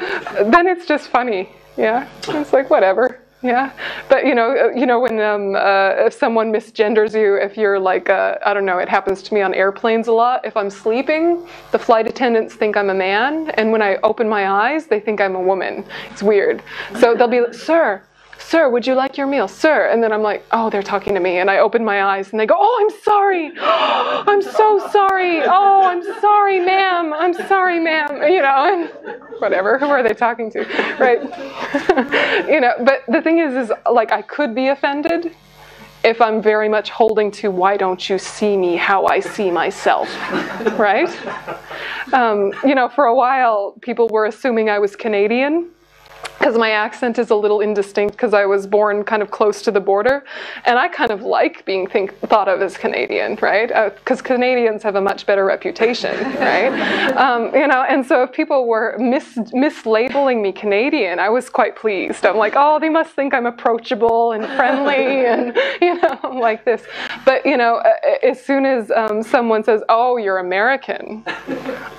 then it's just funny. Yeah, it's like whatever. Yeah, but you know, uh, you know when um, uh, if someone misgenders you, if you're like, uh, I don't know, it happens to me on airplanes a lot. If I'm sleeping, the flight attendants think I'm a man, and when I open my eyes, they think I'm a woman. It's weird. So they'll be, like, sir, Sir, would you like your meal? Sir. And then I'm like, Oh, they're talking to me. And I open my eyes and they go, Oh, I'm sorry. I'm so sorry. Oh, I'm sorry, ma'am. I'm sorry, ma'am. You know, and whatever. Who are they talking to? Right? you know, but the thing is, is like I could be offended if I'm very much holding to why don't you see me how I see myself, right? Um, you know, for a while, people were assuming I was Canadian because my accent is a little indistinct because I was born kind of close to the border, and I kind of like being think, thought of as Canadian, right? Because uh, Canadians have a much better reputation, right? Um, you know, and so if people were mis- mislabeling me Canadian, I was quite pleased. I'm like, oh, they must think I'm approachable and friendly, and you know, like this. But you know, as soon as um, someone says, oh, you're American,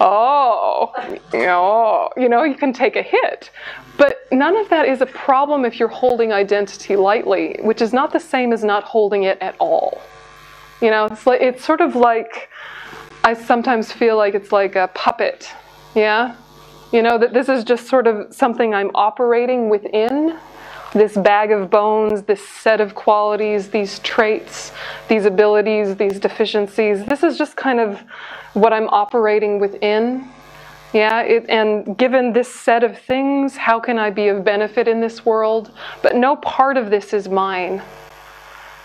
oh, you know, you know, you can take a hit. But none of that is a problem if you're holding identity lightly, which is not the same as not holding it at all. You know, it's like it's sort of like I sometimes feel like it's like a puppet. Yeah? You know, that this is just sort of something I'm operating within. This bag of bones, this set of qualities, these traits, these abilities, these deficiencies. This is just kind of what I'm operating within. Yeah, it, and given this set of things, how can I be of benefit in this world? But no part of this is mine.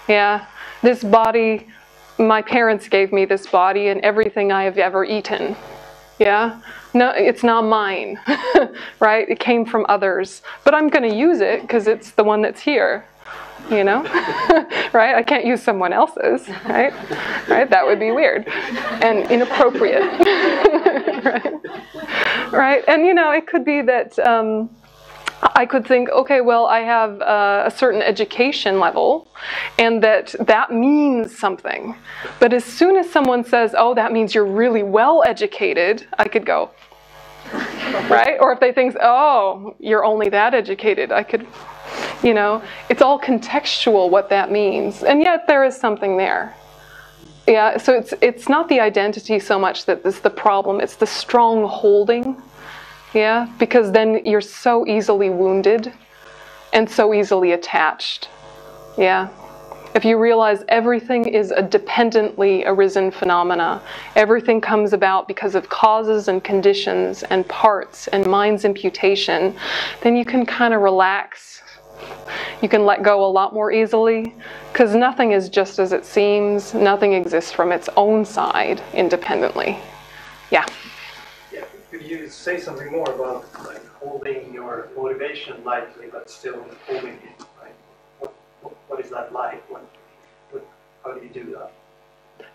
Yeah, this body, my parents gave me this body and everything I have ever eaten. Yeah, no, it's not mine, right? It came from others, but I'm going to use it because it's the one that's here you know right i can't use someone else's right right that would be weird and inappropriate right? right and you know it could be that um, I could think, okay, well, I have uh, a certain education level, and that that means something. But as soon as someone says, oh, that means you're really well educated, I could go, right? Or if they think, oh, you're only that educated, I could you know, it's all contextual what that means. And yet there is something there. Yeah, so it's it's not the identity so much that is the problem, it's the strong holding. Yeah, because then you're so easily wounded and so easily attached. Yeah. If you realize everything is a dependently arisen phenomena, everything comes about because of causes and conditions and parts and mind's imputation, then you can kind of relax you can let go a lot more easily because nothing is just as it seems. Nothing exists from its own side independently. Yeah. Yeah. Could you say something more about like holding your motivation lightly but still holding it? Like, what, what, what is that like? What, what, how do you do that?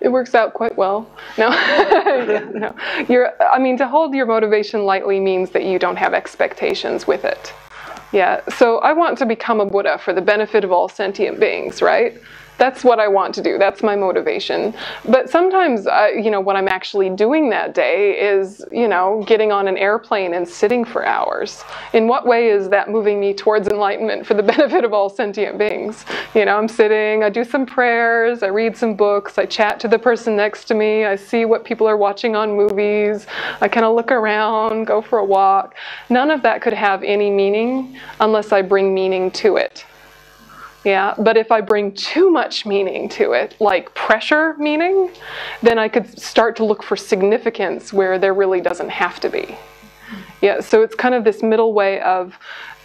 It works out quite well. No, no. You're. I mean, to hold your motivation lightly means that you don't have expectations with it. Yeah, so I want to become a Buddha for the benefit of all sentient beings, right? That's what I want to do. That's my motivation. But sometimes, uh, you know, what I'm actually doing that day is, you know, getting on an airplane and sitting for hours. In what way is that moving me towards enlightenment for the benefit of all sentient beings? You know, I'm sitting, I do some prayers, I read some books, I chat to the person next to me, I see what people are watching on movies, I kind of look around, go for a walk. None of that could have any meaning unless I bring meaning to it. Yeah, but if I bring too much meaning to it, like pressure meaning, then I could start to look for significance where there really doesn't have to be. Yeah, so it's kind of this middle way of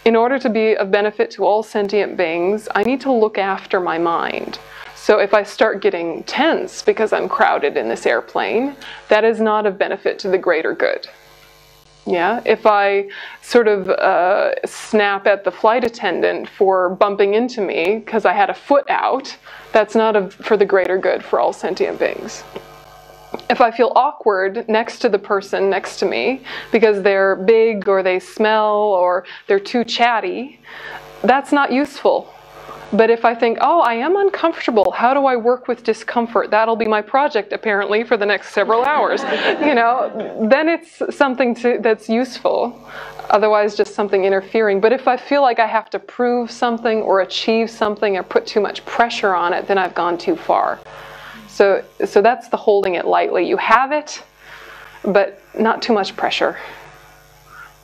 in order to be of benefit to all sentient beings, I need to look after my mind. So if I start getting tense because I'm crowded in this airplane, that is not of benefit to the greater good. Yeah, if I sort of uh, snap at the flight attendant for bumping into me because I had a foot out, that's not a, for the greater good for all sentient beings. If I feel awkward next to the person next to me because they're big or they smell or they're too chatty, that's not useful but if I think, oh, I am uncomfortable, how do I work with discomfort? That'll be my project apparently for the next several hours. you know, then it's something to, that's useful. Otherwise, just something interfering. But if I feel like I have to prove something or achieve something or put too much pressure on it, then I've gone too far. So, so that's the holding it lightly. You have it, but not too much pressure.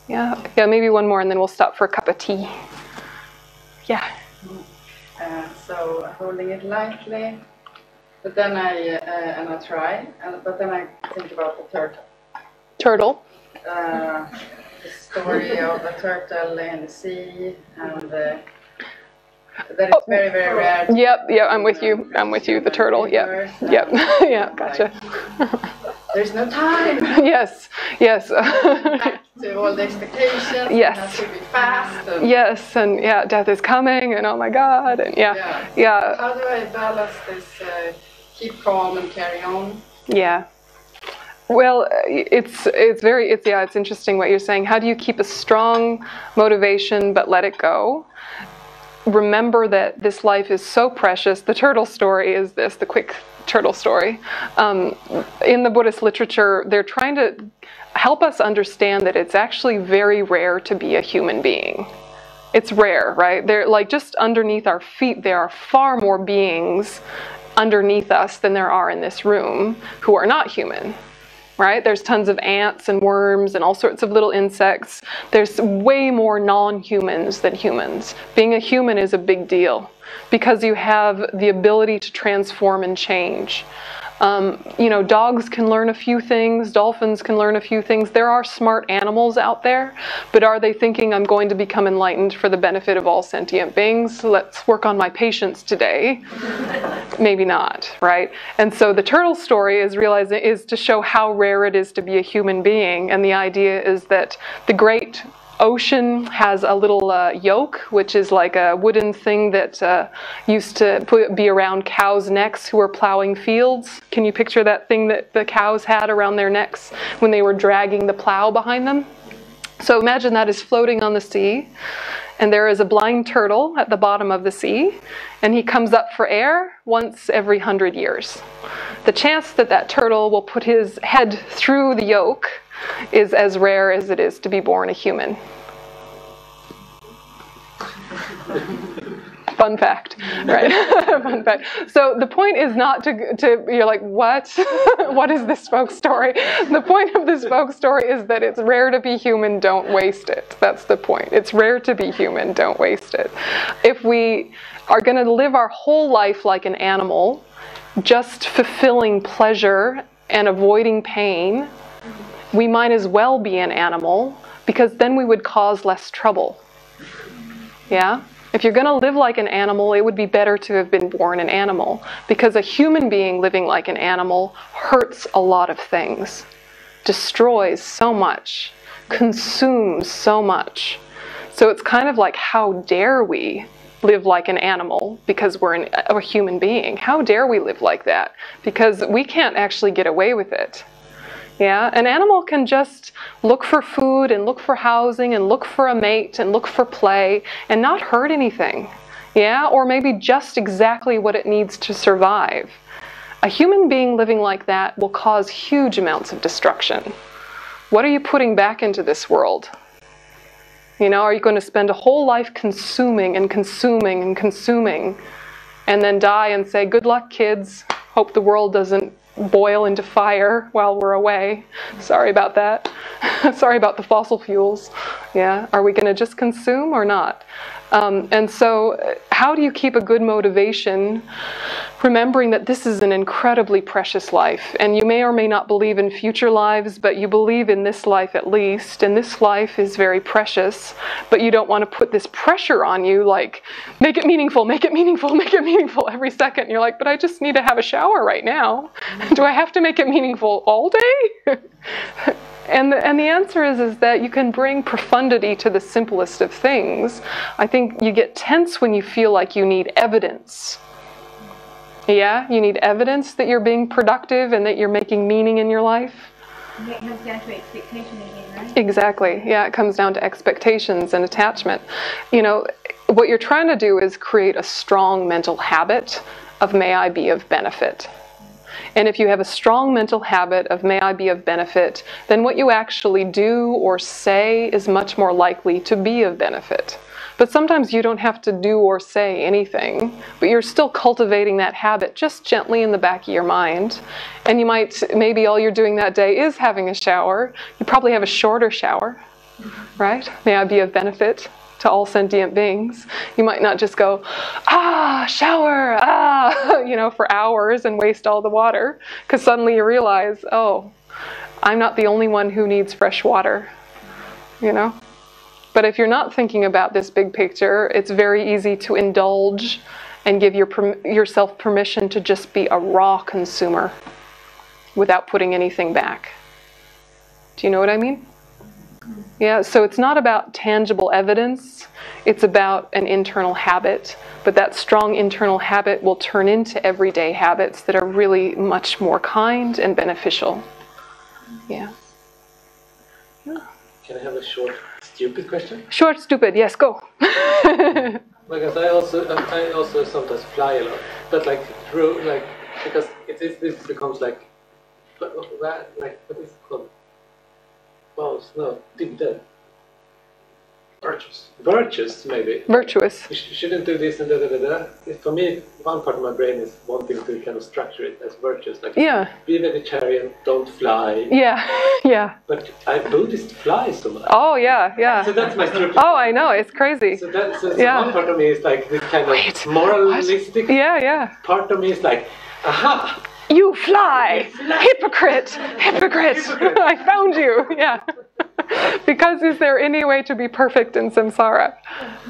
Yeah, yeah, maybe one more and then we'll stop for a cup of tea. Yeah. So holding it lightly. But then I uh, and I try, and, but then I think about the turtle. Turtle. Uh, the story of the turtle in the sea, and that it's very very rare. to Yep, yep, I'm with you. I'm with you. The turtle. Yep, yep, yeah, gotcha. There's no time. Yes, yes. To all the expectations. Yes. It has to be fast. And, yes, and yeah, death is coming, and oh my God, and yeah, Yeah. yeah, How do I balance this? Uh, keep calm and carry on. yeah. Well, it's it's very it's yeah it's interesting what you're saying. How do you keep a strong motivation but let it go? Remember that this life is so precious. The turtle story is this the quick turtle story. Um, in the Buddhist literature, they're trying to help us understand that it's actually very rare to be a human being. It's rare, right? They're like just underneath our feet, there are far more beings underneath us than there are in this room who are not human right? There's tons of ants and worms and all sorts of little insects. There's way more non humans than humans. Being a human is a big deal because you have the ability to transform and change. Um, you know, dogs can learn a few things, dolphins can learn a few things. There are smart animals out there, but are they thinking I'm going to become enlightened for the benefit of all sentient beings? Let's work on my patience today. Maybe not, right? And so the turtle story is realizing is to show how rare it is to be a human being, and the idea is that the great ocean has a little uh, yoke, which is like a wooden thing that uh, used to put, be around cows' necks who were plowing fields. Can you picture that thing that the cows had around their necks when they were dragging the plow behind them? So imagine that is floating on the sea, and there is a blind turtle at the bottom of the sea, and he comes up for air once every hundred years. The chance that that turtle will put his head through the yoke is as rare as it is to be born a human. Fun fact, right? Fun fact. So the point is not to, to you're like, what? what is this folk story? The point of this folk story is that it's rare to be human, don't waste it. That's the point. It's rare to be human, don't waste it. If we are going to live our whole life like an animal, just fulfilling pleasure and avoiding pain, we might as well be an animal because then we would cause less trouble. Yeah? If you're going to live like an animal, it would be better to have been born an animal because a human being living like an animal hurts a lot of things, destroys so much, consumes so much. So it's kind of like, how dare we live like an animal because we're an, a human being? How dare we live like that? Because we can't actually get away with it. Yeah, an animal can just look for food and look for housing and look for a mate and look for play and not hurt anything. Yeah, or maybe just exactly what it needs to survive. A human being living like that will cause huge amounts of destruction. What are you putting back into this world? You know, are you going to spend a whole life consuming and consuming and consuming and then die and say, Good luck, kids. Hope the world doesn't boil into fire while we're away. Sorry about that. Sorry about the fossil fuels. Yeah, are we going to just consume or not? Um, and so, how do you keep a good motivation, remembering that this is an incredibly precious life? And you may or may not believe in future lives, but you believe in this life at least. And this life is very precious, but you don't want to put this pressure on you like, make it meaningful, make it meaningful, make it meaningful every second. You're like, but I just need to have a shower right now. Do I have to make it meaningful all day? And the, and the answer is, is that you can bring profundity to the simplest of things. I think you get tense when you feel like you need evidence. Yeah, you need evidence that you're being productive and that you're making meaning in your life. It comes down to expectation again, right? Exactly. Yeah, it comes down to expectations and attachment. You know, what you're trying to do is create a strong mental habit of may I be of benefit. And if you have a strong mental habit of may I be of benefit, then what you actually do or say is much more likely to be of benefit. But sometimes you don't have to do or say anything, but you're still cultivating that habit just gently in the back of your mind. And you might, maybe all you're doing that day is having a shower. You probably have a shorter shower, right? May I be of benefit to all sentient beings. You might not just go, ah, shower, ah, you know, for hours and waste all the water, because suddenly you realize, oh, I'm not the only one who needs fresh water, you know? But if you're not thinking about this big picture, it's very easy to indulge and give your, yourself permission to just be a raw consumer without putting anything back. Do you know what I mean? Yeah, so it's not about tangible evidence, it's about an internal habit. But that strong internal habit will turn into everyday habits that are really much more kind and beneficial. Yeah. yeah. Can I have a short, stupid question? Short, stupid, yes, go. because I also um, I also sometimes fly a lot, but like through like because it is this becomes like like what is it called? Well, no, didn't Virtuous. Virtuous, maybe. Virtuous. You shouldn't do this and da da da da. For me, one part of my brain is wanting to kind of structure it as virtuous. Like, yeah. Be vegetarian, don't fly. Yeah, yeah. But I Buddhist fly so much. Oh, yeah, yeah. So that's my stupid. Oh, I know, it's crazy. So, that, so, so yeah. one part of me is like this kind of Wait, moralistic. What? Yeah, yeah. Part of me is like, aha! You fly! Hypocrite! Hypocrite! Hypocrite. I found you! Yeah. because is there any way to be perfect in samsara?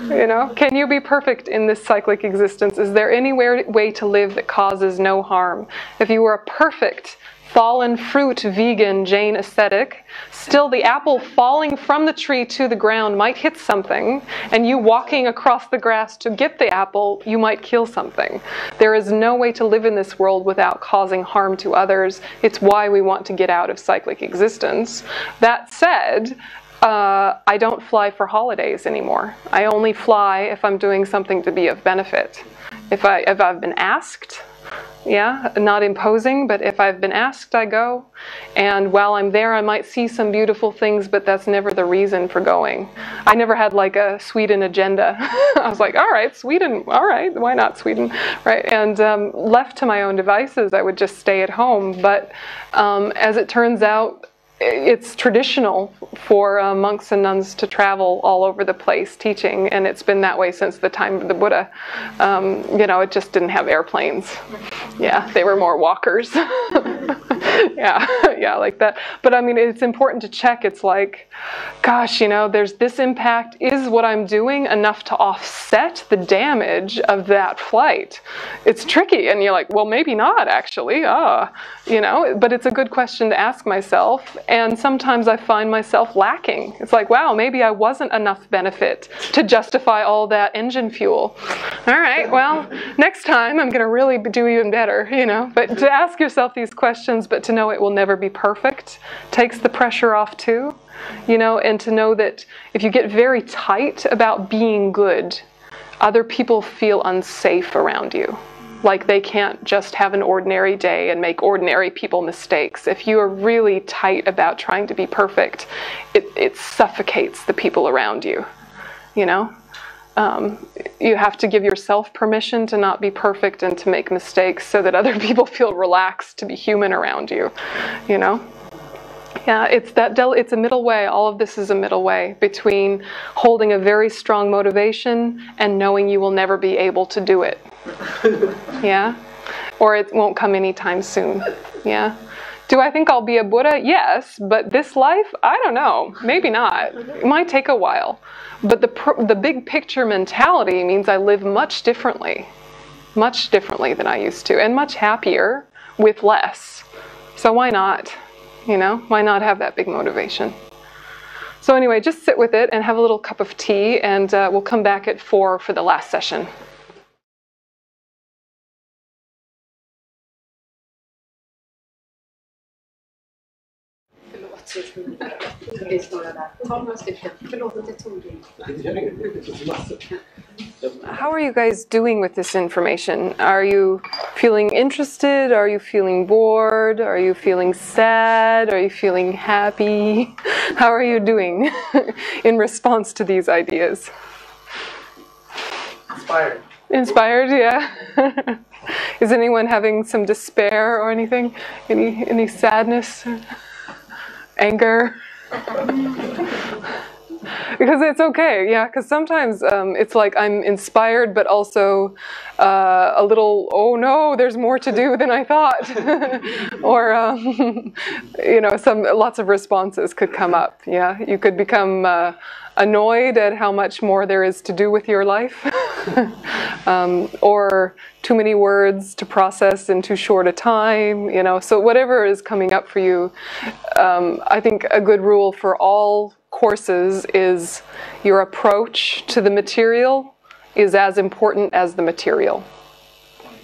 You know, can you be perfect in this cyclic existence? Is there any way to live that causes no harm? If you were a perfect fallen fruit vegan Jain ascetic, still the apple falling from the tree to the ground might hit something, and you walking across the grass to get the apple, you might kill something. There is no way to live in this world without causing harm to others. It's why we want to get out of cyclic existence. That said, uh, I don't fly for holidays anymore. I only fly if I'm doing something to be of benefit. If, I, if I've been asked, yeah, not imposing, but if I've been asked, I go. And while I'm there, I might see some beautiful things, but that's never the reason for going. I never had like a Sweden agenda. I was like, all right, Sweden, all right, why not Sweden, right? And um, left to my own devices, I would just stay at home. But um, as it turns out, it's traditional for uh, monks and nuns to travel all over the place teaching, and it's been that way since the time of the Buddha. Um, you know, it just didn't have airplanes. Yeah, they were more walkers. yeah, yeah, like that. But I mean, it's important to check. It's like, gosh, you know, there's this impact. Is what I'm doing enough to offset the damage of that flight? It's tricky, and you're like, well, maybe not actually. Ah, you know, but it's a good question to ask myself and sometimes I find myself lacking. It's like, wow, maybe I wasn't enough benefit to justify all that engine fuel. All right, well, next time I'm going to really do even better, you know. But to ask yourself these questions, but to know it will never be perfect, takes the pressure off too, you know, and to know that if you get very tight about being good, other people feel unsafe around you like they can't just have an ordinary day and make ordinary people mistakes. If you are really tight about trying to be perfect, it, it suffocates the people around you, you know? Um, you have to give yourself permission to not be perfect and to make mistakes so that other people feel relaxed to be human around you, you know? Yeah, it's that del- it's a middle way. All of this is a middle way between holding a very strong motivation and knowing you will never be able to do it. yeah? Or it won't come anytime soon. Yeah? Do I think I'll be a Buddha? Yes, but this life, I don't know. Maybe not. It might take a while. But the pr- the big picture mentality means I live much differently. Much differently than I used to and much happier with less. So why not? You know, why not have that big motivation? So, anyway, just sit with it and have a little cup of tea, and uh, we'll come back at four for the last session. How are you guys doing with this information? Are you feeling interested? Are you feeling bored? Are you feeling sad? Are you feeling happy? How are you doing in response to these ideas? Inspired. Inspired, yeah. Is anyone having some despair or anything? Any any sadness? Anger. because it's okay. Yeah, because sometimes um, it's like I'm inspired, but also uh, a little. Oh no, there's more to do than I thought, or um, you know, some lots of responses could come up. Yeah, you could become. Uh, annoyed at how much more there is to do with your life, um, or too many words to process in too short a time, you know. So, whatever is coming up for you, um, I think a good rule for all courses is your approach to the material is as important as the material.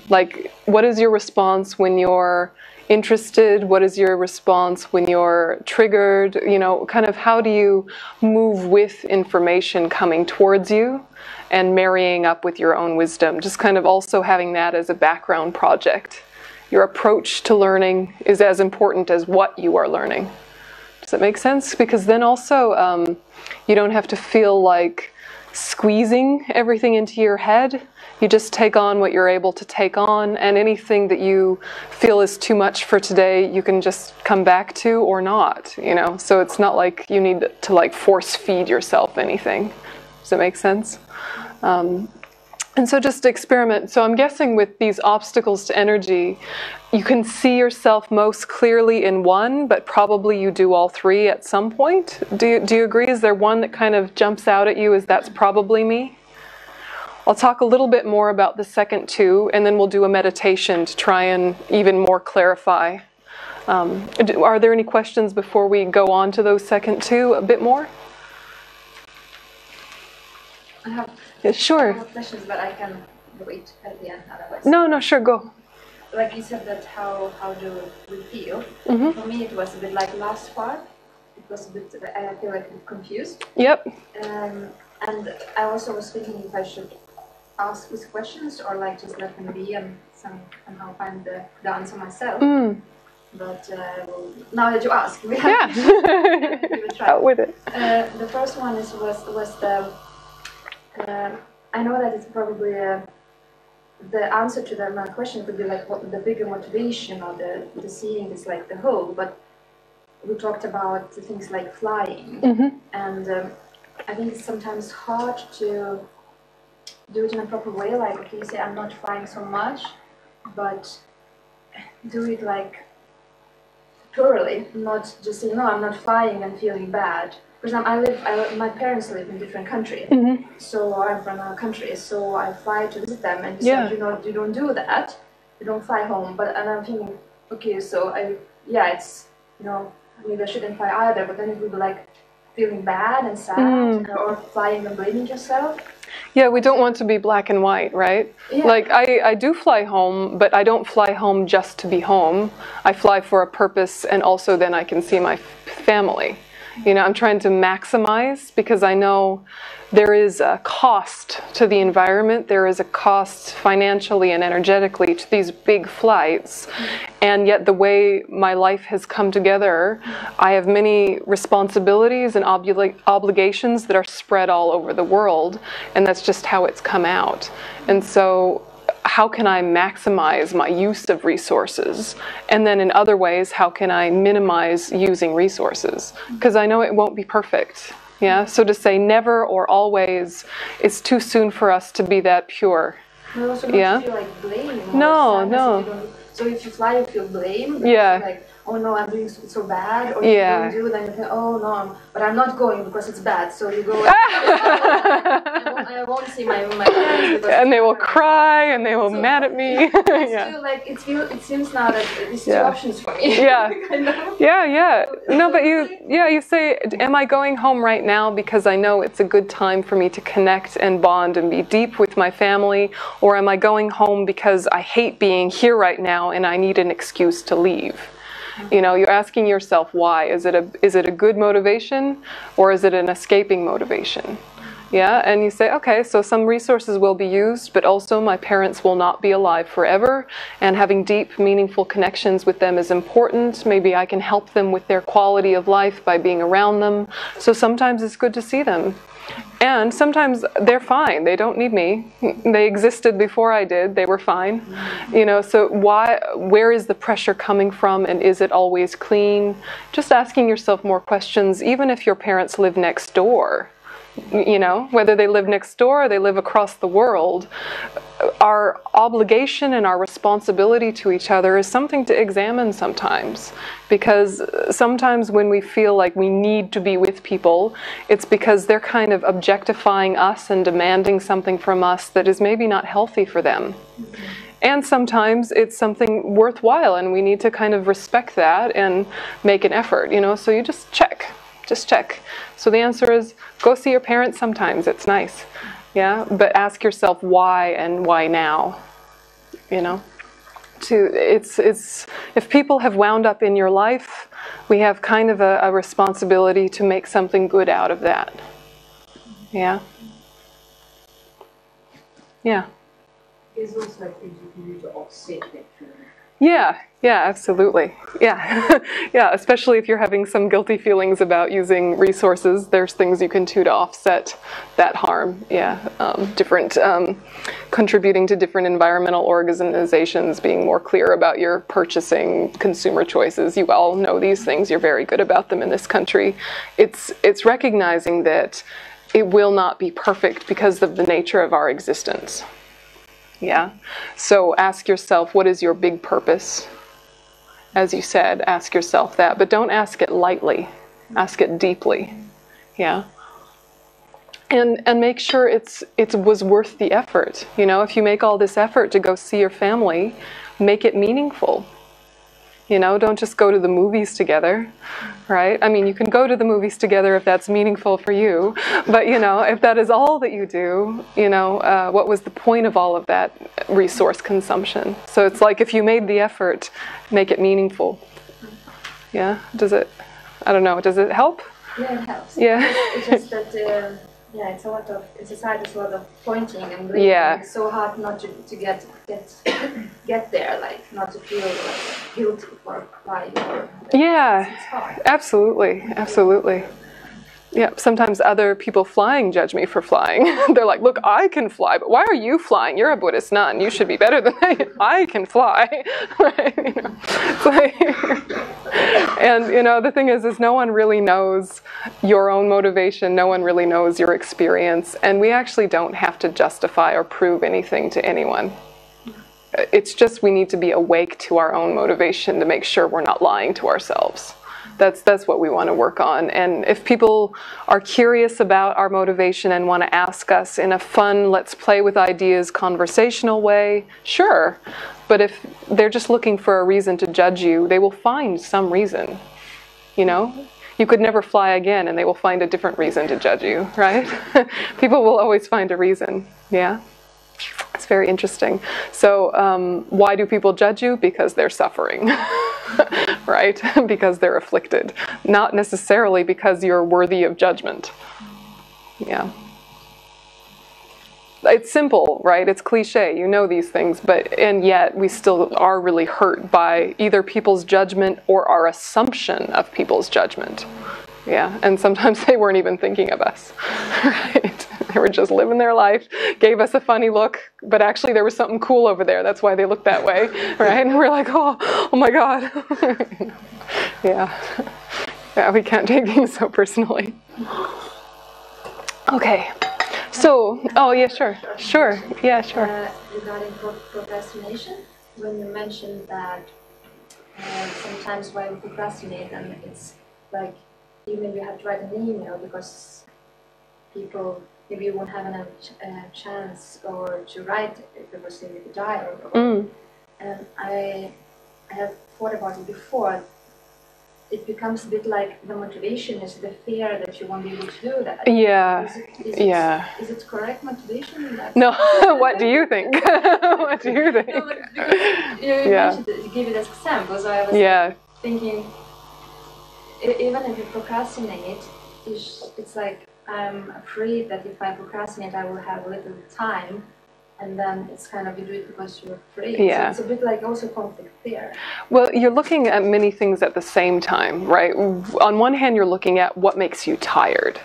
Like, what is your response when you're interested? What is your response when you're triggered? You know, kind of how do you move with information coming towards you and marrying up with your own wisdom? Just kind of also having that as a background project. Your approach to learning is as important as what you are learning. Does that make sense? Because then also um, you don't have to feel like squeezing everything into your head you just take on what you're able to take on, and anything that you feel is too much for today, you can just come back to or not, you know? So it's not like you need to like force feed yourself anything. Does that make sense? Um, and so just experiment. So I'm guessing with these obstacles to energy, you can see yourself most clearly in one, but probably you do all three at some point. Do you, do you agree? Is there one that kind of jumps out at you as that's probably me? I'll talk a little bit more about the second two, and then we'll do a meditation to try and even more clarify. Um, are there any questions before we go on to those second two a bit more? I have yeah, sure. questions, but I can wait at the end otherwise. No, no, sure, go. Like you said that how how do we feel? Mm-hmm. For me, it was a bit like last part. It was a bit. I feel like a bit confused. Yep. Um, and I also was thinking if I should ask these questions or like just let them be and some, somehow find the, the answer myself. Mm. But uh, now that you ask, we have yeah. to try. Out with it. Uh, the first one is was was the. Uh, I know that it's probably uh, the answer to the, my question could be like what the bigger motivation or the the seeing is like the whole, but we talked about things like flying, mm-hmm. and um, I think it's sometimes hard to do it in a proper way, like, okay, say I'm not flying so much, but do it like plurally, not just say, no, I'm not flying and feeling bad. For example, I live, I, my parents live in different country, mm-hmm. so I'm from another country, so I fly to visit them, and yeah. said, you know, you don't do that, you don't fly home, but, and I'm thinking, okay, so I, yeah, it's, you know, maybe I shouldn't fly either, but then it would be like feeling bad and sad, mm. or flying and blaming yourself. Yeah, we don't want to be black and white, right? Yeah. Like I, I do fly home, but I don't fly home just to be home. I fly for a purpose and also then I can see my family. You know, I'm trying to maximize because I know there is a cost to the environment, there is a cost financially and energetically to these big flights. And yet, the way my life has come together, I have many responsibilities and obli- obligations that are spread all over the world, and that's just how it's come out. And so, how can I maximize my use of resources? And then in other ways, how can I minimize using resources? Because I know it won't be perfect. Yeah, so to say never or always is too soon for us to be that pure. No, yeah? feel like no, no. So if you fly, you feel blame. Yeah. Like, oh no, I'm doing so, bad. Or yeah. you don't do, then you think, oh no, I'm, but I'm not going because it's bad. So you go. I, won't, I won't see my my parents. And they will cry and they will so, mad at me. Yeah. Still, like it feels. It seems now that there's two yeah. options for me. Yeah. Yeah, yeah. No, but you, yeah, you say, am I going home right now because I know it's a good time for me to connect and bond and be deep with my family, or am I going home because I hate being here right now and I need an excuse to leave? You know, you're asking yourself why. Is it a is it a good motivation or is it an escaping motivation? Yeah, and you say, okay, so some resources will be used, but also my parents will not be alive forever, and having deep, meaningful connections with them is important. Maybe I can help them with their quality of life by being around them. So sometimes it's good to see them. And sometimes they're fine. They don't need me. They existed before I did. They were fine. You know, so why where is the pressure coming from and is it always clean? Just asking yourself more questions even if your parents live next door you know, whether they live next door or they live across the world, our obligation and our responsibility to each other is something to examine sometimes. Because sometimes when we feel like we need to be with people, it's because they're kind of objectifying us and demanding something from us that is maybe not healthy for them. And sometimes it's something worthwhile, and we need to kind of respect that and make an effort, you know. So you just check, just check. So the answer is go see your parents sometimes. It's nice. Yeah, but ask yourself why and why now. You know? To it's it's if people have wound up in your life, we have kind of a, a responsibility to make something good out of that. Yeah. Yeah. There's also like things you can do to offset that feeling. Yeah, yeah, absolutely. Yeah, yeah, especially if you're having some guilty feelings about using resources, there's things you can do to offset that harm. Yeah, um, different, um, contributing to different environmental organizations, being more clear about your purchasing consumer choices. You all know these things, you're very good about them in this country. It's, it's recognizing that it will not be perfect because of the nature of our existence. Yeah. So ask yourself, what is your big purpose? As you said, ask yourself that, but don't ask it lightly. Ask it deeply. Yeah. And and make sure it's it was worth the effort. You know, if you make all this effort to go see your family, make it meaningful. You know, don't just go to the movies together, right? I mean, you can go to the movies together if that's meaningful for you, but you know, if that is all that you do, you know, uh, what was the point of all of that resource consumption? So it's like if you made the effort, make it meaningful. Yeah, does it? I don't know. Does it help? Yeah, it helps. Yeah. It's just that, uh, yeah, it's a lot of, in society, it's a lot of pointing and blaming. Yeah. It's so hard not to, to get, get, get there, like, not to feel like, guilty for or. Yeah, It's hard. absolutely, absolutely. Yeah, sometimes other people flying judge me for flying. They're like, look, I can fly, but why are you flying? You're a Buddhist nun. You should be better than I. I can fly. right? You know, like- and you know, the thing is, is no one really knows your own motivation. No one really knows your experience, and we actually don't have to justify or prove anything to anyone. It's just we need to be awake to our own motivation to make sure we're not lying to ourselves that's that's what we want to work on. And if people are curious about our motivation and want to ask us in a fun let's play with ideas conversational way sure. But if they're just looking for a reason to judge you they will find some reason you know? You could never fly again and they will find a different reason to judge you right? People will always find a reason yeah it's very interesting. So, um, why do people judge you? Because they're suffering, right? because they're afflicted, not necessarily because you're worthy of judgment. Yeah. It's simple, right? It's cliche. You know these things, but and yet we still are really hurt by either people's judgment or our assumption of people's judgment. Yeah, and sometimes they weren't even thinking of us, right? They were just living their life, gave us a funny look, but actually there was something cool over there. That's why they looked that way, right? And we're like, oh, oh my God. yeah. Yeah, we can't take things so personally. Okay. So, oh yeah, sure, sure, yeah, sure. Uh, regarding procrastination, when you mentioned that uh, sometimes when we procrastinate, and it's like even you have to write an email because people maybe you won't have a uh, chance or to write it because they will die or, Mm. and I, I have thought about it before. It becomes a bit like the motivation is the fear that you won't be able to do that. Yeah, Is it, is yeah. Is it correct motivation? No, what do you think? what do you think? No, because you Yeah. mentioned you give it as example, so I was Yeah, thinking, even if you procrastinate, it's, it's like I'm afraid that if I procrastinate, I will have little time, and then it's kind of you do it because you're afraid. Yeah. So it's a bit like also conflict there. Well, you're looking at many things at the same time, right? On one hand, you're looking at what makes you tired,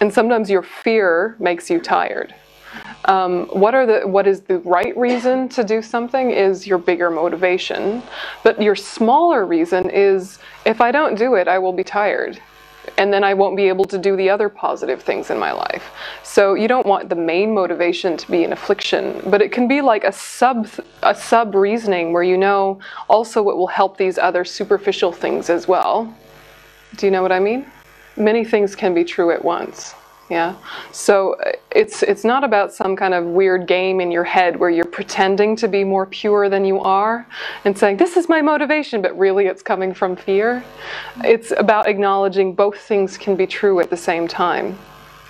and sometimes your fear makes you tired. Um, what are the what is the right reason to do something is your bigger motivation, but your smaller reason is if I don't do it, I will be tired and then I won't be able to do the other positive things in my life. So you don't want the main motivation to be an affliction, but it can be like a sub a sub reasoning where you know also it will help these other superficial things as well. Do you know what I mean? Many things can be true at once. Yeah. So uh, it's it's not about some kind of weird game in your head where you're pretending to be more pure than you are and saying this is my motivation but really it's coming from fear. It's about acknowledging both things can be true at the same time.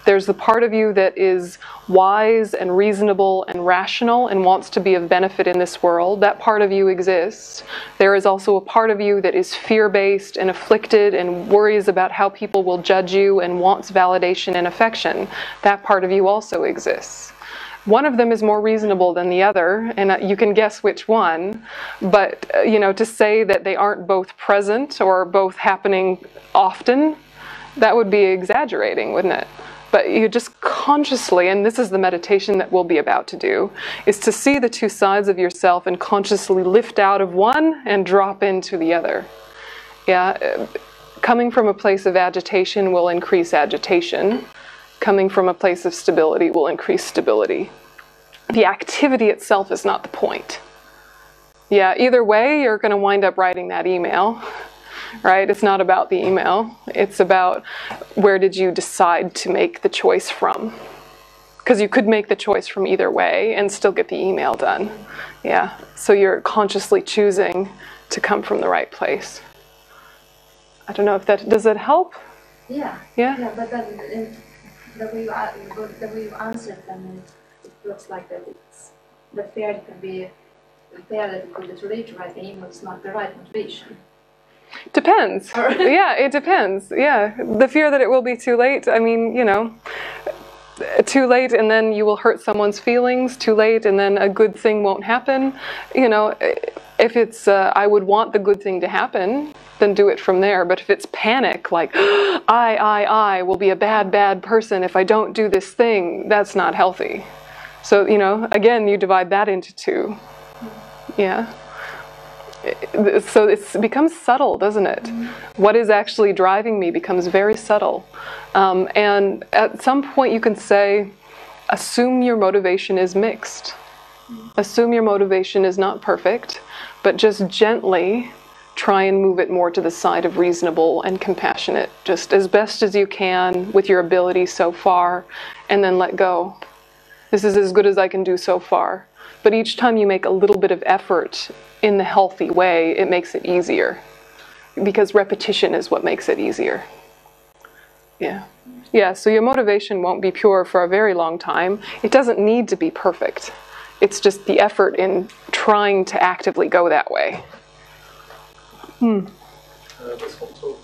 There's the part of you that is wise and reasonable and rational and wants to be of benefit in this world. That part of you exists. There is also a part of you that is fear based and afflicted and worries about how people will judge you and wants validation and affection. That part of you also exists. One of them is more reasonable than the other, and uh, you can guess which one. But, uh, you know, to say that they aren't both present or both happening often, that would be exaggerating, wouldn't it? But you just consciously, and this is the meditation that we'll be about to do, is to see the two sides of yourself and consciously lift out of one and drop into the other. Yeah, uh, coming from a place of agitation will increase agitation. Coming from a place of stability will increase stability. The activity itself is not the point. Yeah, either way, you're going to wind up writing that email right? It's not about the email. It's about where did you decide to make the choice from? Because you could make the choice from either way and still get the email done. Yeah. So you're consciously choosing to come from the right place. I don't know if that does it help? Yeah. Yeah. Yeah, but then in the way you the way you answered them, it looks like that it's the fear could be the fear that could to write the email is not the right motivation. Depends. yeah, it depends. Yeah. The fear that it will be too late, I mean, you know, too late and then you will hurt someone's feelings, too late and then a good thing won't happen. You know, if it's, uh, I would want the good thing to happen, then do it from there. But if it's panic, like, I, I, I will be a bad, bad person if I don't do this thing, that's not healthy. So, you know, again, you divide that into two. Yeah so it becomes subtle, doesn't it? Mm-hmm. What is actually driving me becomes very subtle. Um, and at some point, you can say, assume your motivation is mixed. Assume your motivation is not perfect, but just gently try and move it more to the side of reasonable and compassionate, just as best as you can with your ability so far, and then let go. This is as good as I can do so far. But each time you make a little bit of effort in the healthy way, it makes it easier. Because repetition is what makes it easier. Yeah. Yeah, so your motivation won't be pure for a very long time. It doesn't need to be perfect. It's just the effort in trying to actively go that way. Hmm. Uh, this also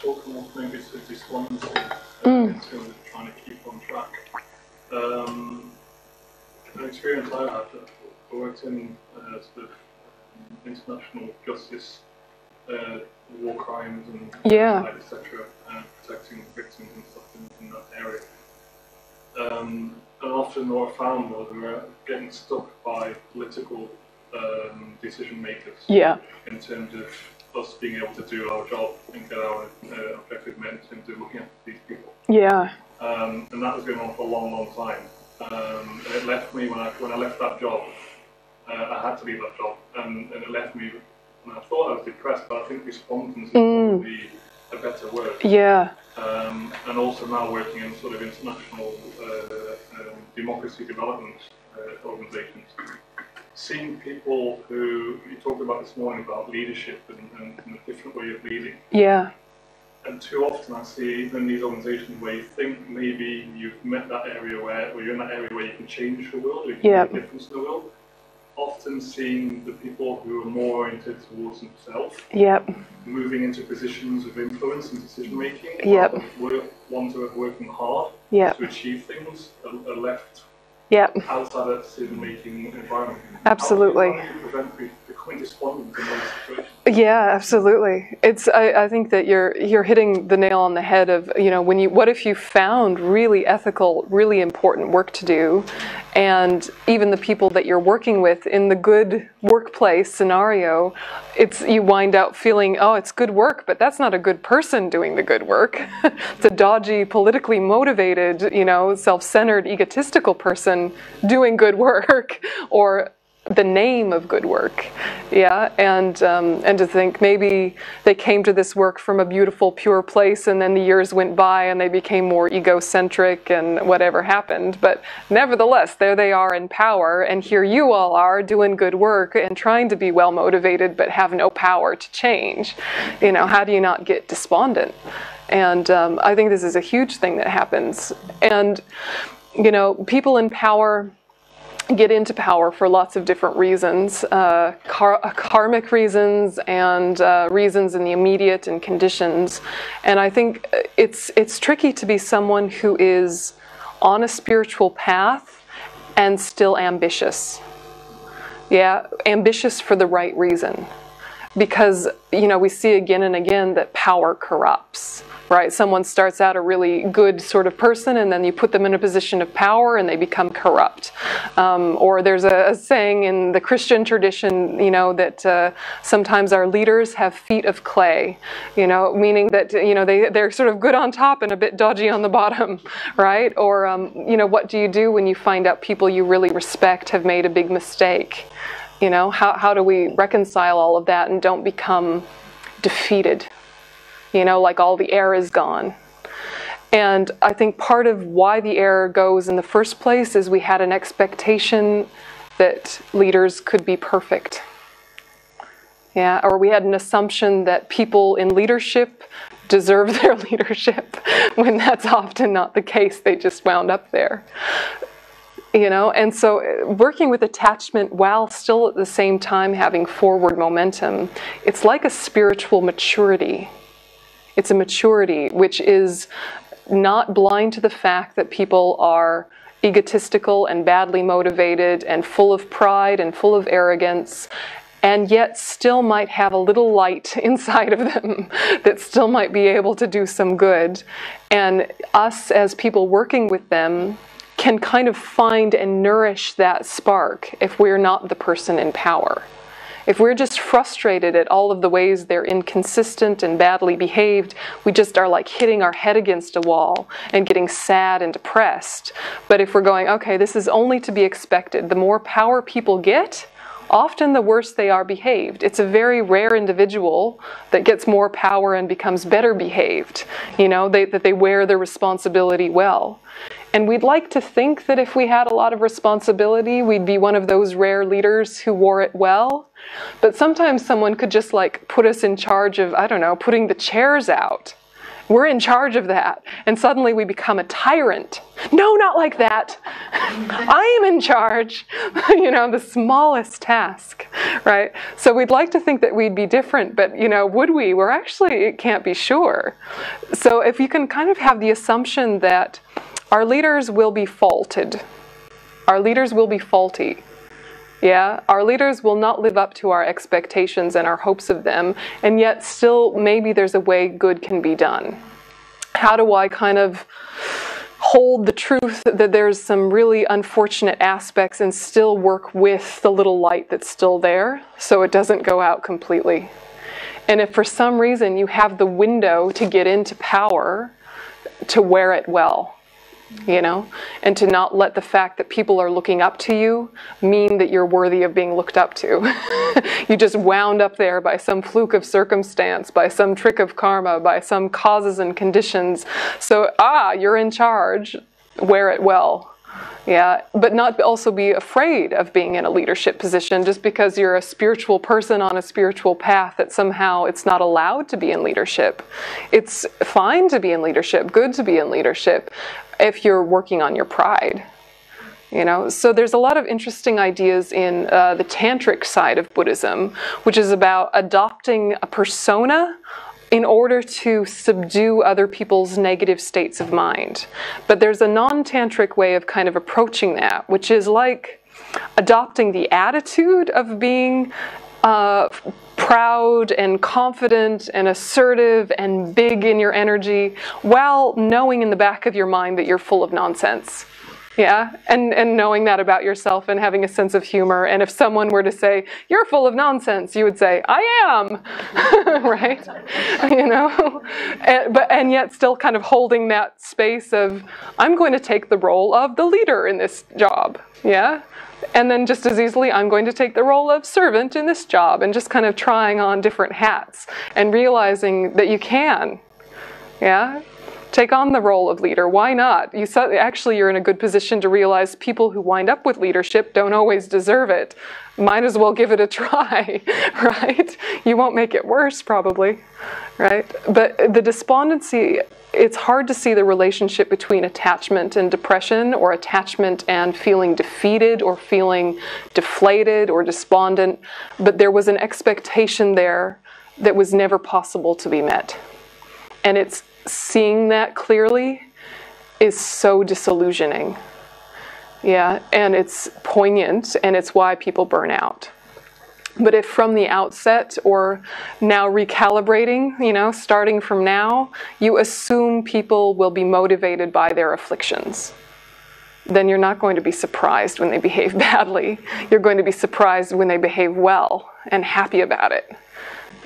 talking maybe to this one mm. trying to keep on track. Um, an experience I had, I worked in of um, international justice, uh, war crimes and yeah. etc., uh, protecting victims and stuff in, in that area. Um, and often what I found was we were getting stuck by political um, decision makers. Yeah. In terms of us being able to do our job and get our uh, objective met in terms of looking after these people. Yeah. Um, and that was going on for a long, long time. Um, and it left me when I when I left that job. Uh, I had to leave that job, and, and it left me. And I thought I was depressed, but I think despondency mm. would be a better word. Yeah. Um, and also now working in sort of international uh, um, democracy development uh, organisations, seeing people who you talked about this morning about leadership and, and, and a different way of leading. Yeah and too often I see in these organisations where you think maybe you've met that area where, you're in that area where you can change the world, or you can yep. make a difference in the world, often seen the people who are more oriented towards themselves Yep. moving into positions of influence and decision making. Yep. Ones who are working hard Yep. to achieve things are left Yep. outside that decision making environment. Absolutely. How do you, how do you prevent be- becoming in those situations? Yeah, absolutely. It's I, I think that you're you're hitting the nail on the head of you know when you what if you found really ethical, really important work to do, and even the people that you're working with in the good workplace scenario, it's you wind up feeling oh it's good work, but that's not a good person doing the good work. it's a dodgy, politically motivated, you know, self-centered, egotistical person doing good work, or the name of good work. Yeah? And um, and to think maybe they came to this work from a beautiful pure place and then the years went by and they became more egocentric and whatever happened. But nevertheless there they are in power and here you all are doing good work and trying to be well motivated but have no power to change. You know how do you not get despondent? And um, i think this is a huge thing that happens. And you know people in power get into power for lots of different reasons uh, kar- karmic reasons and uh, reasons in the immediate and conditions. And i think it's it's tricky to be someone who is on a spiritual path and still ambitious. Yeah ambitious for the right reason because you know we see again and again that power corrupts right? Someone starts out a really good sort of person and then you put them in a position of power and they become corrupt. Um, or there's a, a, saying in the christian tradition you know that uh, sometimes our leaders have feet of clay you know meaning that you know they, they're sort of good on top and a bit dodgy on the bottom right? Or um, you know what do you do when you find out people you really respect have made a big mistake you know, how, how do we reconcile all of that and don't become defeated? You know, like all the air is gone. And I think part of why the air goes in the first place is we had an expectation that leaders could be perfect. Yeah, or we had an assumption that people in leadership deserve their leadership when that's often not the case. They just wound up there you know? And so uh, working with attachment while still at the same time having forward momentum it's like a spiritual maturity. It's a maturity which is not blind to the fact that people are egotistical and badly motivated and full of pride and full of arrogance and yet still might have a little light inside of them that still might be able to do some good. And us as people working with them can kind of find and nourish that spark if we're not the person in power. If we're just frustrated at all of the ways they're inconsistent and badly behaved, we just are like hitting our head against a wall and getting sad and depressed. But if we're going, okay, this is only to be expected, the more power people get, often the worse they are behaved. It's a very rare individual that gets more power and becomes better behaved, you know, they, that they wear their responsibility well. And we'd like to think that if we had a lot of responsibility, we'd be one of those rare leaders who wore it well. But sometimes someone could just like put us in charge of, I don't know, putting the chairs out. We're in charge of that. And suddenly we become a tyrant. No, not like that. I am in charge. you know, the smallest task, right? So we'd like to think that we'd be different, but, you know, would we? We're actually, it can't be sure. So if you can kind of have the assumption that our leaders will be faulted. Our leaders will be faulty. Yeah, our leaders will not live up to our expectations and our hopes of them, and yet still maybe there's a way good can be done. How do I kind of hold the truth that there's some really unfortunate aspects and still work with the little light that's still there so it doesn't go out completely? And if for some reason you have the window to get into power, to wear it well you know, and to not let the fact that people are looking up to you mean that you're worthy of being looked up to. you just wound up there by some fluke of circumstance, by some trick of karma, by some causes and conditions. So, ah, you're in charge, wear it well. Yeah, but not also be afraid of being in a leadership position just because you're a spiritual person on a spiritual path that somehow it's not allowed to be in leadership. It's fine to be in leadership, good to be in leadership if you're working on your pride. You know, so there's a lot of interesting ideas in uh, the tantric side of Buddhism, which is about adopting a persona in order to subdue other people's negative states of mind. But there's a non tantric way of kind of approaching that, which is like adopting the attitude of being uh, proud and confident and assertive and big in your energy while knowing in the back of your mind that you're full of nonsense. Yeah, and, and knowing that about yourself and having a sense of humor. And if someone were to say, You're full of nonsense, you would say, I am, right? you know? And, but, and yet still kind of holding that space of, I'm going to take the role of the leader in this job. Yeah? And then just as easily, I'm going to take the role of servant in this job and just kind of trying on different hats and realizing that you can. Yeah? take on the role of leader. Why not? You actually you're in a good position to realize people who wind up with leadership don't always deserve it. Might as well give it a try, right? You won't make it worse probably, right? But the despondency it's hard to see the relationship between attachment and depression or attachment and feeling defeated or feeling deflated or despondent, but there was an expectation there that was never possible to be met. And it's seeing that clearly is so disillusioning. Yeah, and it's poignant and it's why people burn out. But if from the outset or now recalibrating, you know, starting from now, you assume people will be motivated by their afflictions, then you're not going to be surprised when they behave badly. You're going to be surprised when they behave well and happy about it.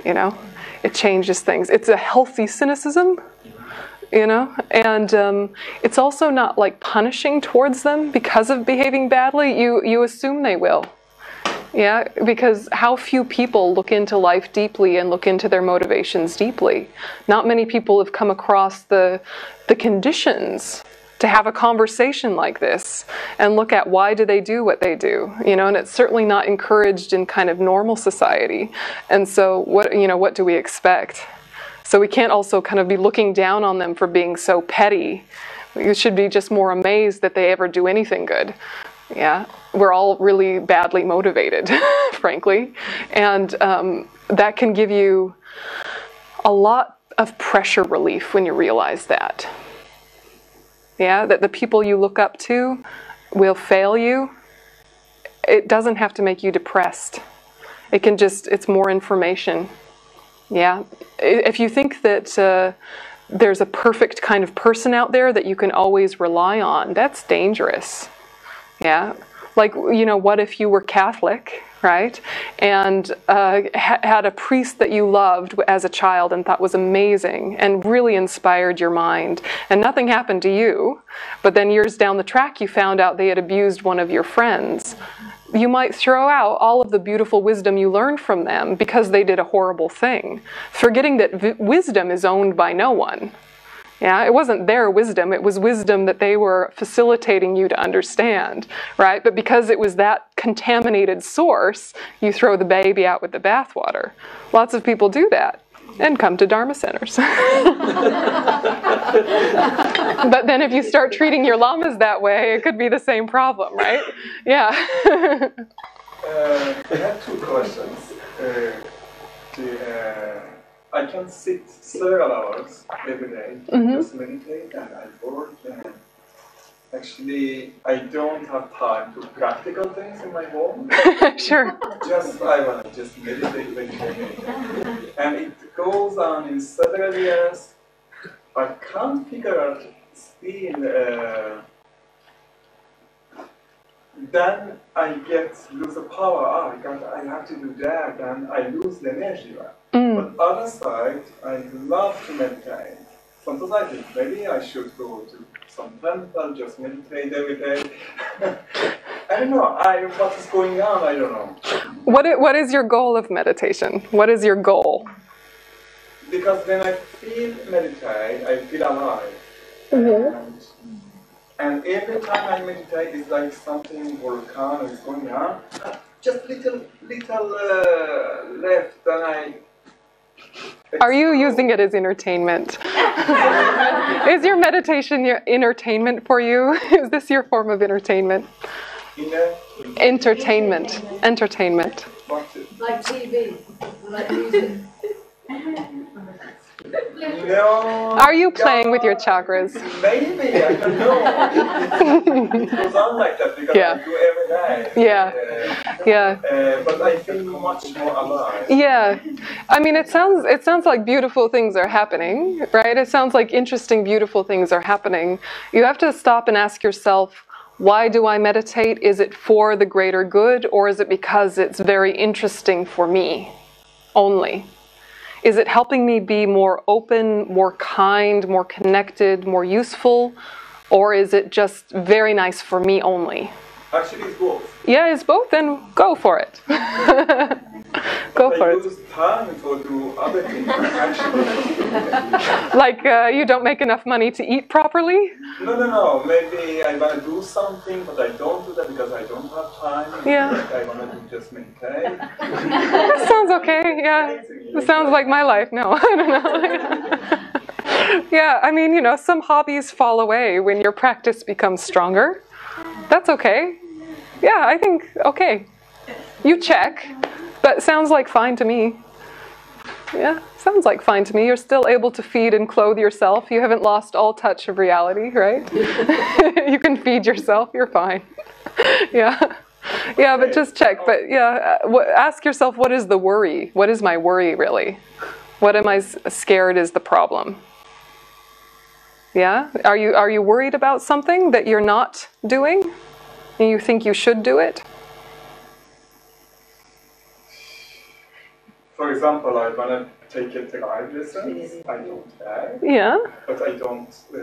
You know, it changes things. It's a healthy cynicism you know and um, it's also not like punishing towards them because of behaving badly you you assume they will yeah because how few people look into life deeply and look into their motivations deeply not many people have come across the the conditions to have a conversation like this and look at why do they do what they do you know and it's certainly not encouraged in kind of normal society and so what you know what do we expect so we can't also kind of be looking down on them for being so petty. We should be just more amazed that they ever do anything good. Yeah, we're all really badly motivated, frankly. And um, that can give you a lot of pressure relief when you realize that. Yeah, that the people you look up to will fail you. It doesn't have to make you depressed. It can just, it's more information. Yeah. If you think that uh, there's a perfect kind of person out there that you can always rely on, that's dangerous. Yeah. Like, you know, what if you were Catholic, right? And uh, ha- had a priest that you loved as a child and thought was amazing and really inspired your mind, and nothing happened to you, but then years down the track you found out they had abused one of your friends you might throw out all of the beautiful wisdom you learned from them because they did a horrible thing, forgetting that v- wisdom is owned by no one. Yeah, it wasn't their wisdom, it was wisdom that they were facilitating you to understand, right? But because it was that contaminated source, you throw the baby out with the bathwater. Lots of people do that and come to Dharma centers. but then if you start treating your lamas that way, it could be the same problem, right? Yeah. uh, I have two questions. Uh, the, uh, I can sit several hours every day, mm-hmm. just meditate and I work and Actually, I don't have time to practical things in my home. sure. Just I want to just meditate, meditate, and it goes on in several years. I can't figure out still. Uh, then I get lose the power. Ah, I got, I have to do that, and I lose the energy. Mm. But other side, I love to meditate. Sometimes I think maybe I should go to some temple, just meditate every day. I don't know. I what is going on? I don't know. What is, what is your goal of meditation? What is your goal? Because when I feel meditate, I feel alive. Mm-hmm. And, and every time I meditate, it's like something volcano is going on. Just little little uh, left, and I Are you using it as entertainment? Is your meditation your entertainment for you? Is this your form of entertainment? Entertainment. Entertainment. Like TV, like music. No. Are you playing with your chakras? Maybe, I don't know. It, it goes on like that because Yeah. I do every day. Yeah. Uh, Yeah. uh, but I feel much more alive. Yeah. I mean it sounds it sounds like beautiful things are happening, right? It sounds like interesting beautiful things are happening. You have to stop and ask yourself why do I meditate? Is it for the greater good or is it because it's very interesting for me only? Is it helping me be more open, more kind, more connected, more useful? Or is it just very nice for me only? Actually, it's both. Yeah, it's both, then go for it. go but for it. lose time for do other things. Like uh, you don't make enough money to eat properly? no, no, no. Maybe I wanna do something, but I don't do that because I don't have time. Yeah. I wanna do just meditate. That sounds okay, yeah. It sounds like my life. No, I don't know. yeah, I mean, you know, some hobbies fall away when your practice becomes stronger. That's okay. Yeah, I think, okay. You check, but sounds like fine to me. Yeah, sounds like fine to me. You're still able to feed and clothe yourself. You haven't lost all touch of reality, right? you can feed yourself. You're fine. yeah. Yeah, but just check. But yeah, uh, ask yourself what is the worry? What is my worry really? What am I scared is the problem? Yeah? Are you are you worried about something that you're not doing? And you think you should do it? For example, I wanna take a drive lessons. I don't have. Yeah. But I don't. Uh,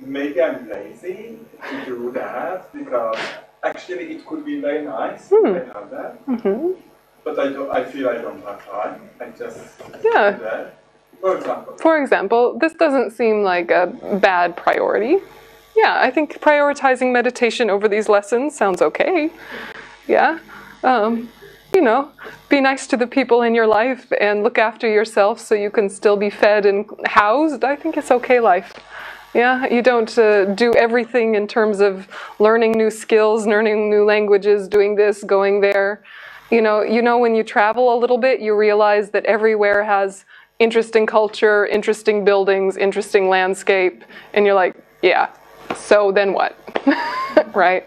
maybe I'm lazy to do that because actually it could be very nice if I have that. hmm But I don't. I feel I don't have time. I just Yeah. do that. For example. For example, this doesn't seem like a bad priority. Yeah, I think prioritizing meditation over these lessons sounds okay. Yeah. Um, you know, be nice to the people in your life and look after yourself so you can still be fed and housed. I think it's okay life. Yeah, you don't uh, do everything in terms of learning new skills, learning new languages, doing this, going there. You know, you know when you travel a little bit, you realize that everywhere has interesting culture, interesting buildings, interesting landscape, and you're like, yeah. So then what? right?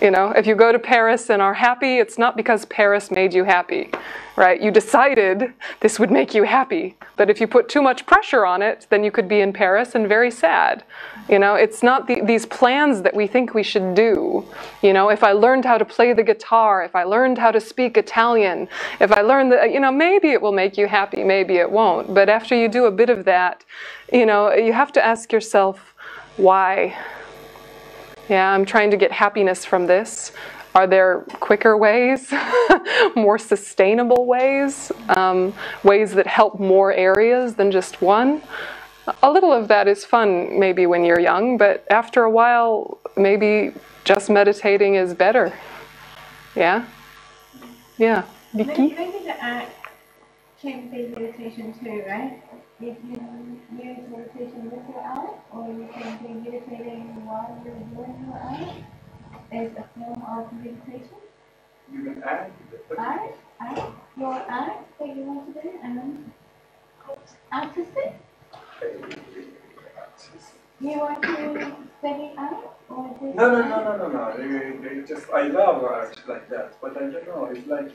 You know, if you go to Paris and are happy, it's not because Paris made you happy, right? You decided this would make you happy. But if you put too much pressure on it, then you could be in Paris and very sad. You know, it's not the, these plans that we think we should do. You know, if I learned how to play the guitar, if I learned how to speak Italian, if I learned that, you know, maybe it will make you happy, maybe it won't. But after you do a bit of that, you know, you have to ask yourself, why? Yeah, I'm trying to get happiness from this. Are there quicker ways, more sustainable ways, um, ways that help more areas than just one? A little of that is fun maybe when you're young, but after a while, maybe just meditating is better. Yeah? Yeah. Vicky? maybe the act can be meditation too, right? If you use meditation with your eye, or you can be meditating while you're doing your eye as a form of meditation. You can add. Eye, eye, your eye that you want to do, and artistic. You want to study art or No, no, no, no, no, no. They, they just. I love art like that, but I don't know. It's like.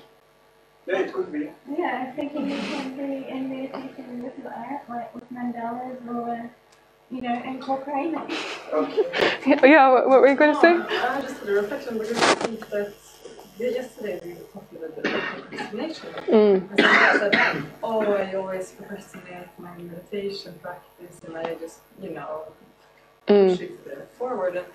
Yeah, it could be. Yeah, I was thinking you can be in meditation with your art, like with mandalas or, you know, incorporating it. Okay. Yeah, what what were you going to say? I just had a reflection because I think that yesterday we were talking about the procrastination. Mm. And somebody said, oh, I always procrastinate my meditation practice and I just, you know, Mm. push it uh, forward. And,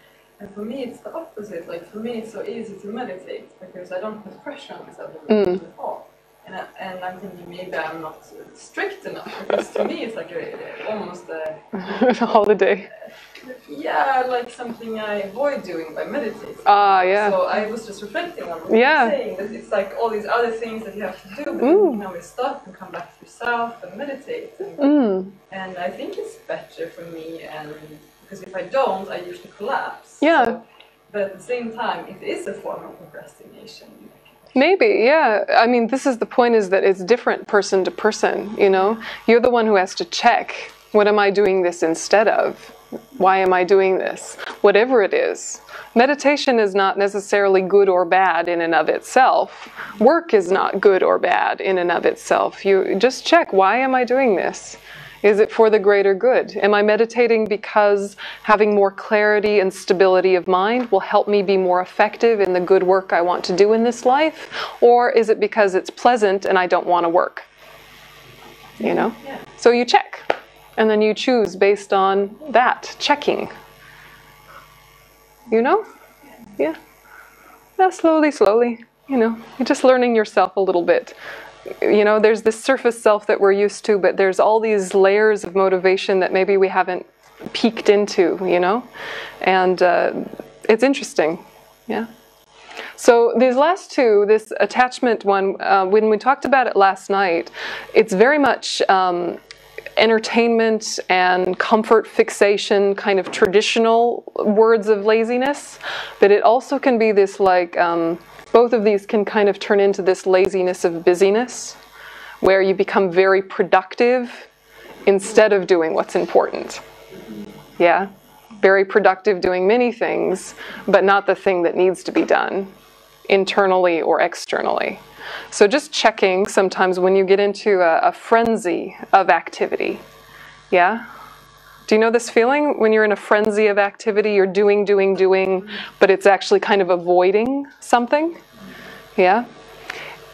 and for me, it's the opposite. Like, for me, it's so easy to meditate because I don't put pressure on myself Mm. at all. And, I, and I'm thinking maybe I'm not strict enough because to me it's like a, almost a holiday. Yeah, like something I avoid doing by meditating. Ah, yeah. So I was just reflecting on what Yeah. you're saying. That it's like all these other things that you have to do, but Mm. you can always stop and come back to yourself and meditate. And, Mm. and I think it's better for me, and because if I don't, I usually collapse. Yeah. So, but at the same time, it is a form of procrastination. Maybe, yeah. I mean, this is the point is that it's different person to person, you know? You're the one who has to check what am I doing this instead of? Why am I doing this? Whatever it is. Meditation is not necessarily good or bad in and of itself. Work is not good or bad in and of itself. You just check why am I doing this? Is it for the greater good? Am I meditating because having more clarity and stability of mind will help me be more effective in the good work I want to do in this life? Or is it because it's pleasant and I don't want to work? You know? Yeah. So you check. And then you choose based on that checking. You know? Yeah. Yeah, slowly, slowly. You know, you're just learning yourself a little bit you know, there's this surface self that we're used to, but there's all these layers of motivation that maybe we haven't peeked into, you know? And uh, it's interesting, yeah. So these last two, this attachment one, uh, when we talked about it last night, it's very much um, entertainment and comfort fixation, kind of traditional words of laziness, but it also can be this like, um, both of these can kind of turn into this laziness of busyness, where you become very productive instead of doing what's important. Yeah? Very productive doing many things, but not the thing that needs to be done internally or externally. So just checking sometimes when you get into a, a frenzy of activity. Yeah? Do you know this feeling when you're in a frenzy of activity? You're doing, doing, doing, but it's actually kind of avoiding something? Yeah?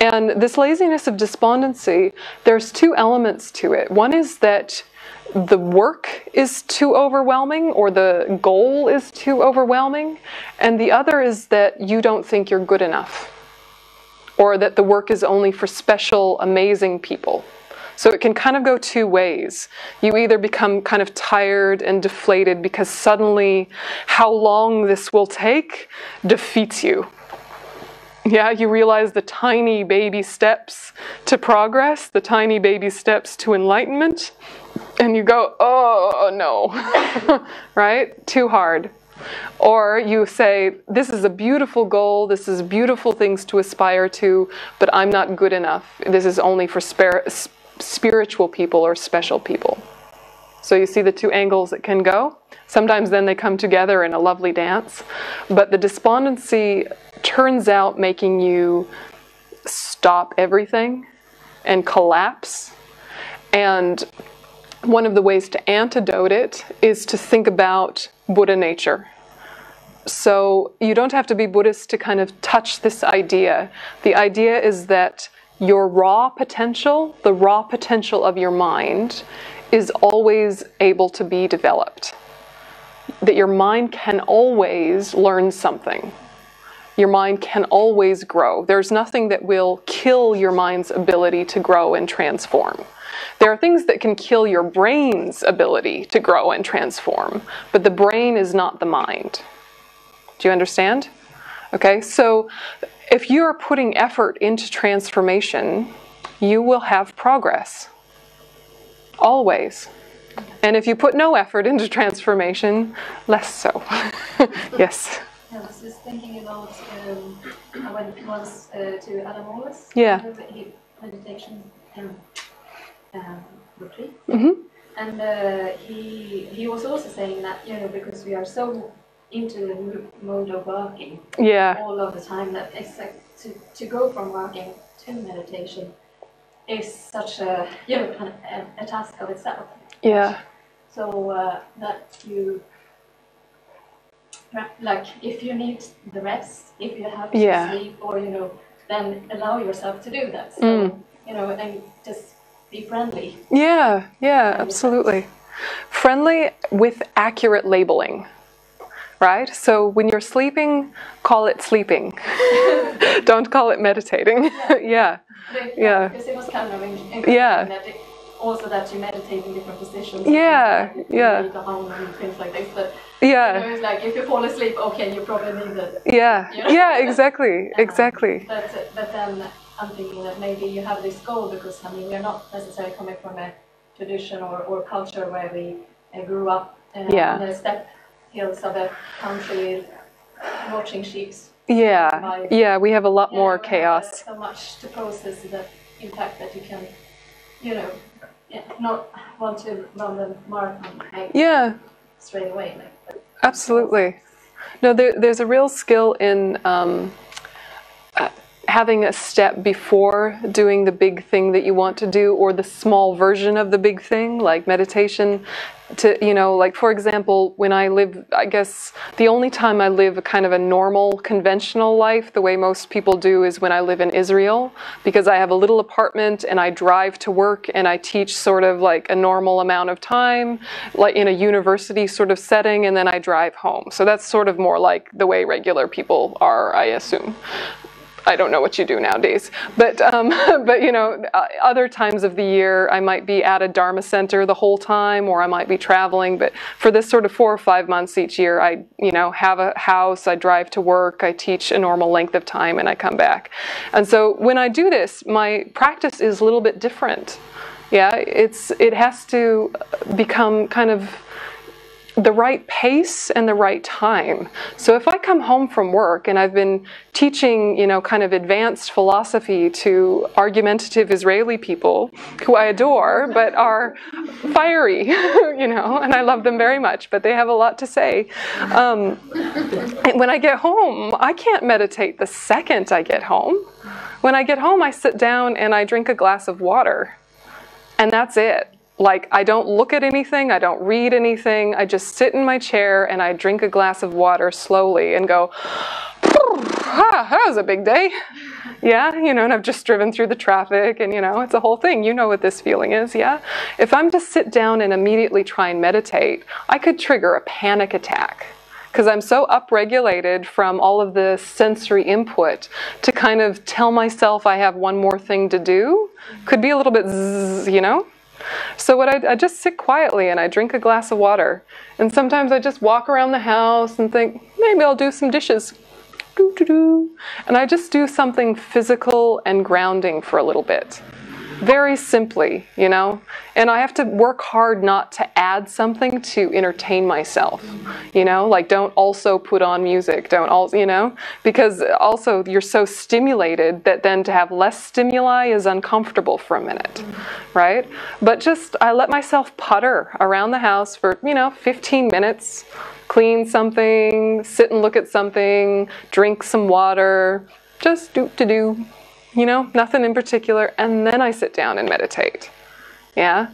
And this laziness of despondency, there's two elements to it. One is that the work is too overwhelming or the goal is too overwhelming, and the other is that you don't think you're good enough or that the work is only for special, amazing people. So it can kind of go two ways. You either become kind of tired and deflated because suddenly how long this will take defeats you. Yeah, you realize the tiny baby steps to progress, the tiny baby steps to enlightenment, and you go, oh no, right? Too hard. Or you say, This is a beautiful goal, this is beautiful things to aspire to, but I'm not good enough. This is only for spir- spiritual people or special people. So you see the two angles that can go. Sometimes then they come together in a lovely dance. But the despondency turns out making you stop everything and collapse. And one of the ways to antidote it is to think about Buddha nature. So you don't have to be Buddhist to kind of touch this idea. The idea is that your raw potential, the raw potential of your mind, is always able to be developed. That your mind can always learn something. Your mind can always grow. There's nothing that will kill your mind's ability to grow and transform. There are things that can kill your brain's ability to grow and transform, but the brain is not the mind. Do you understand? Okay, so if you are putting effort into transformation, you will have progress. Always. And if you put no effort into transformation, less so. yes. I was just thinking about um, I went once uh, to Alan Wallace. Yeah. He meditation um, um, retreat. hmm And uh, he he was also saying that you know because we are so into the mode of working Yeah. all of the time that it's like to, to go from working to meditation is such a you know a, a task of itself. Yeah. So uh, that you like if you need the rest, if you have to Yeah. sleep or you know, then allow yourself to do that. So Mm. you know, and just be friendly. Yeah, yeah, absolutely. Friendly with accurate labeling, right? So when you're sleeping, call it sleeping. Don't call it meditating. yeah. Yeah. Because it was kind of in, Yeah. that also that you meditate in different positions. Yeah, like yeah. lay down and things like this. But you Yeah. know, it's like if you fall asleep, okay, you probably need it. Yeah. You know? Yeah, exactly. Exactly. But but then I'm thinking that maybe you have this goal because I mean we're not necessarily coming from a tradition or, or culture where we uh, grew up uh, Yeah. steppe hills of a country watching sheeps. Yeah. By- Yeah, we have a lot you more chaos. So much to process that impact that you can, you know, yeah, not want to run the marathon like, Yeah. straight away. Like, Absolutely. No, there, there's a real skill in um, having a step before doing the big thing that you want to do, or the small version of the big thing, like meditation. To you know, like for example, when I live, I guess the only time I live a kind of a normal, conventional life, the way most people do, is when I live in Israel, because I have a little apartment and I drive to work and I teach sort of like a normal amount of time, like in a university sort of setting, and then I drive home. So that's sort of more like the way regular people are, I assume. I don't know what you do nowadays, but um, but you know, uh, other times of the year I might be at a Dharma center the whole time, or I might be traveling. But for this sort of four or five months each year, I you know have a house, I drive to work, I teach a normal length of time, and I come back. And so when I do this, my practice is a little bit different. Yeah, it's it has to become kind of the right pace and the right time. So if I come home from work and I've been teaching, you know, kind of advanced philosophy to argumentative Israeli people who I adore but are fiery, you know, and I love them very much, but they have a lot to say. Um, when I get home, I can't meditate the second I get home. When I get home, I sit down and I drink a glass of water. And that's it. Like, I don't look at anything, I don't read anything, I just sit in my chair and I drink a glass of water slowly and go, ah, that was a big day. Yeah, you know, and I've just driven through the traffic and, you know, it's a whole thing. You know what this feeling is, yeah? If I'm to sit down and immediately try and meditate, I could trigger a panic attack because I'm so upregulated from all of the sensory input to kind of tell myself I have one more thing to do could be a little bit zzz, you know? So what I, I just sit quietly and I drink a glass of water. And sometimes I just walk around the house and think, maybe I'll do some dishes. Doo, doo, doo. And I just do something physical and grounding for a little bit. Very simply, you know? And I have to work hard not to add something to entertain myself, you know? Like, don't also put on music, don't also, you know? Because also you're so stimulated that then to have less stimuli is uncomfortable for a minute, right? But just, I let myself putter around the house for, you know, 15 minutes, clean something, sit and look at something, drink some water, just do to do, you know, nothing in particular, and then I sit down and meditate. Yeah.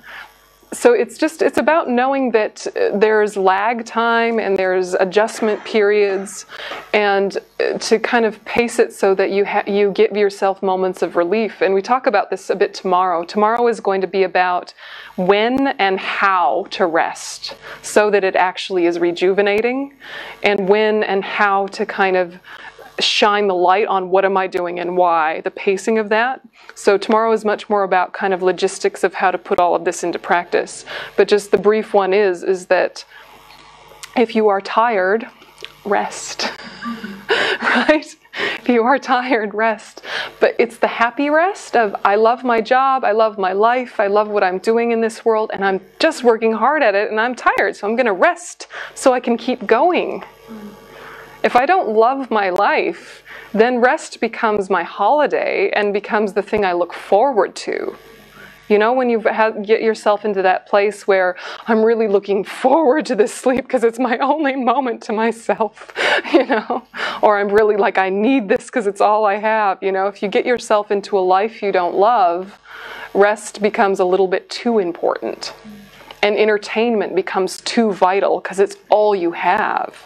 So it's just it's about knowing that uh, there's lag time and there's adjustment periods, and uh, to kind of pace it so that you ha- you give yourself moments of relief. And we talk about this a bit tomorrow. Tomorrow is going to be about when and how to rest, so that it actually is rejuvenating, and when and how to kind of shine the light on what am I doing and why, the pacing of that. So tomorrow is much more about kind of logistics of how to put all of this into practice. But just the brief one is is that if you are tired, rest. right? If you are tired, rest. But it's the happy rest of I love my job, I love my life, I love what I'm doing in this world, and I'm just working hard at it and I'm tired, so I'm going to rest so I can keep going. If I don't love my life, then rest becomes my holiday and becomes the thing I look forward to. You know, when you get yourself into that place where I'm really looking forward to this sleep because it's my only moment to myself, you know, or I'm really like, I need this because it's all I have. You know, if you get yourself into a life you don't love, rest becomes a little bit too important and entertainment becomes too vital because it's all you have.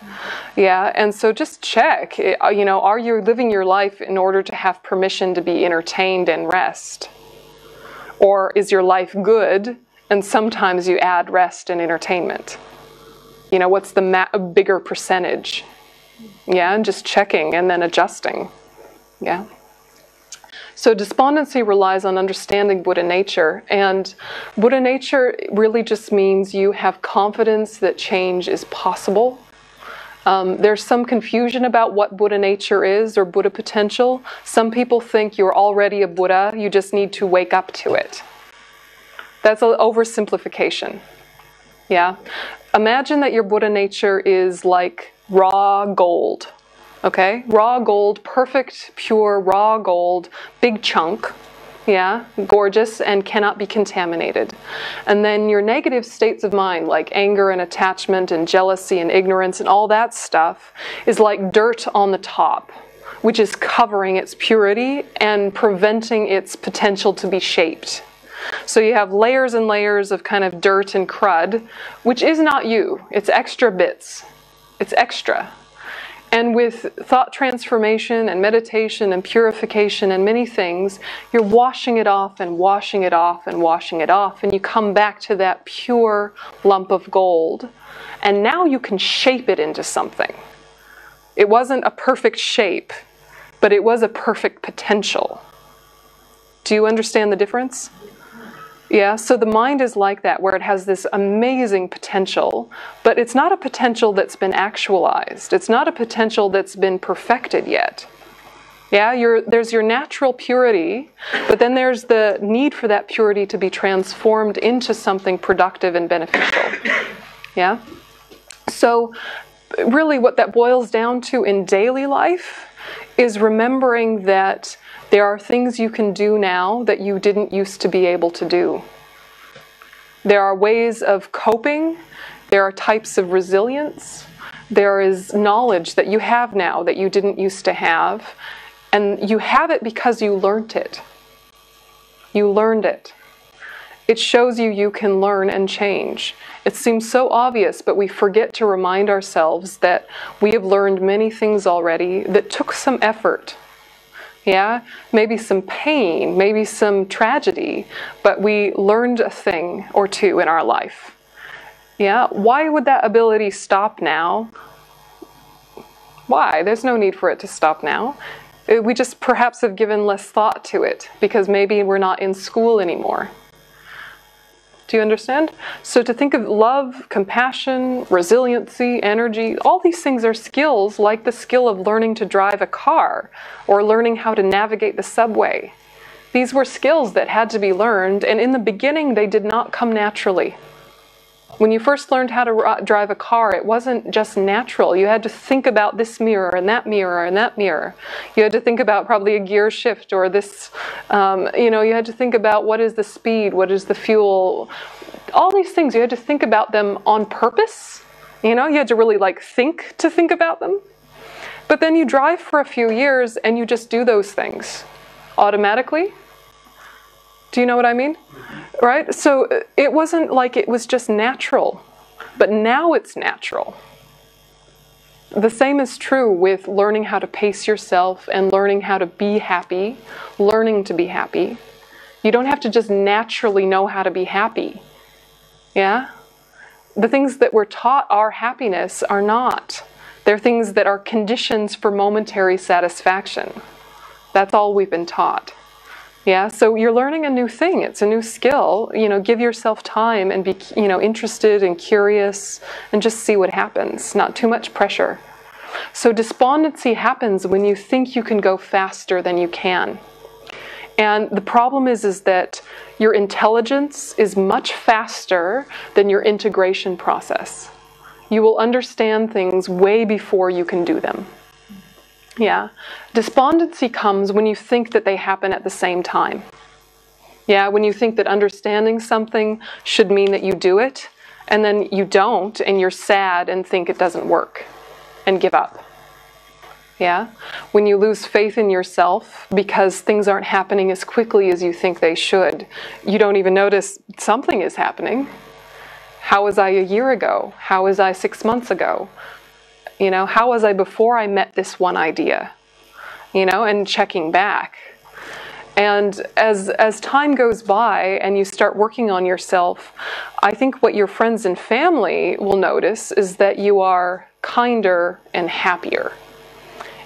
Yeah, and so just check, eh, you know, are you living your life in order to have permission to be entertained and rest? Or is your life good and sometimes you add rest and entertainment? You know, what's the ma- bigger percentage? Yeah, and just checking and then adjusting. Yeah. So despondency relies on understanding Buddha nature, and Buddha nature really just means you have confidence that change is possible. Um, there's some confusion about what Buddha nature is or Buddha potential. Some people think you're already a Buddha, you just need to wake up to it. That's an oversimplification. Yeah? Imagine that your Buddha nature is like raw gold. Okay? Raw gold, perfect, pure, raw gold, big chunk. Yeah, gorgeous and cannot be contaminated. And then your negative states of mind, like anger and attachment and jealousy and ignorance and all that stuff, is like dirt on the top, which is covering its purity and preventing its potential to be shaped. So you have layers and layers of kind of dirt and crud, which is not you, it's extra bits. It's extra. And with thought transformation and meditation and purification and many things, you're washing it off and washing it off and washing it off, and you come back to that pure lump of gold. And now you can shape it into something. It wasn't a perfect shape, but it was a perfect potential. Do you understand the difference? Yeah, so the mind is like that, where it has this amazing potential, but it's not a potential that's been actualized. It's not a potential that's been perfected yet. Yeah, there's your natural purity, but then there's the need for that purity to be transformed into something productive and beneficial. Yeah? So, really, what that boils down to in daily life is remembering that there are things you can do now that you didn't used to be able to do. There are ways of coping, there are types of resilience, there is knowledge that you have now that you didn't used to have, and you have it because you learned it. You learned it. It shows you you can learn and change. It seems so obvious, but we forget to remind ourselves that we have learned many things already that took some effort yeah, maybe some pain, maybe some tragedy, but we learned a thing or two in our life. Yeah, why would that ability stop now? Why? There's no need for it to stop now. Uh, we just perhaps have given less thought to it because maybe we're not in school anymore. Do you understand? So to think of love, compassion, resiliency, energy, all these things are skills like the skill of learning to drive a car or learning how to navigate the subway. These were skills that had to be learned, and in the beginning, they did not come naturally. When you first learned how to drive a car, it wasn't just natural. You had to think about this mirror and that mirror and that mirror. You had to think about probably a gear shift or this, um, you know, you had to think about what is the speed, what is the fuel, all these things. You had to think about them on purpose. You know, you had to really like think to think about them. But then you drive for a few years and you just do those things automatically. Do you know what I mean? Right? So uh, it wasn't like it was just natural, but now it's natural. The same is true with learning how to pace yourself and learning how to be happy, learning to be happy. You don't have to just naturally know how to be happy. Yeah? The things that we're taught are happiness are not. They're things that are conditions for momentary satisfaction. That's all we've been taught. Yeah, so you're learning a new thing. It's a new skill. You know, give yourself time and be, you know, interested and curious and just see what happens. Not too much pressure. So despondency happens when you think you can go faster than you can. And the problem is is that your intelligence is much faster than your integration process. You will understand things way before you can do them. Yeah. Despondency comes when you think that they happen at the same time. Yeah, when you think that understanding something should mean that you do it, and then you don't, and you're sad and think it doesn't work and give up. Yeah? When you lose faith in yourself because things aren't happening as quickly as you think they should, you don't even notice something is happening. How was I a year ago? How was I six months ago? You know, how was I before I met this one idea? You know, and checking back. And as, as time goes by and you start working on yourself, I think what your friends and family will notice is that you are kinder and happier.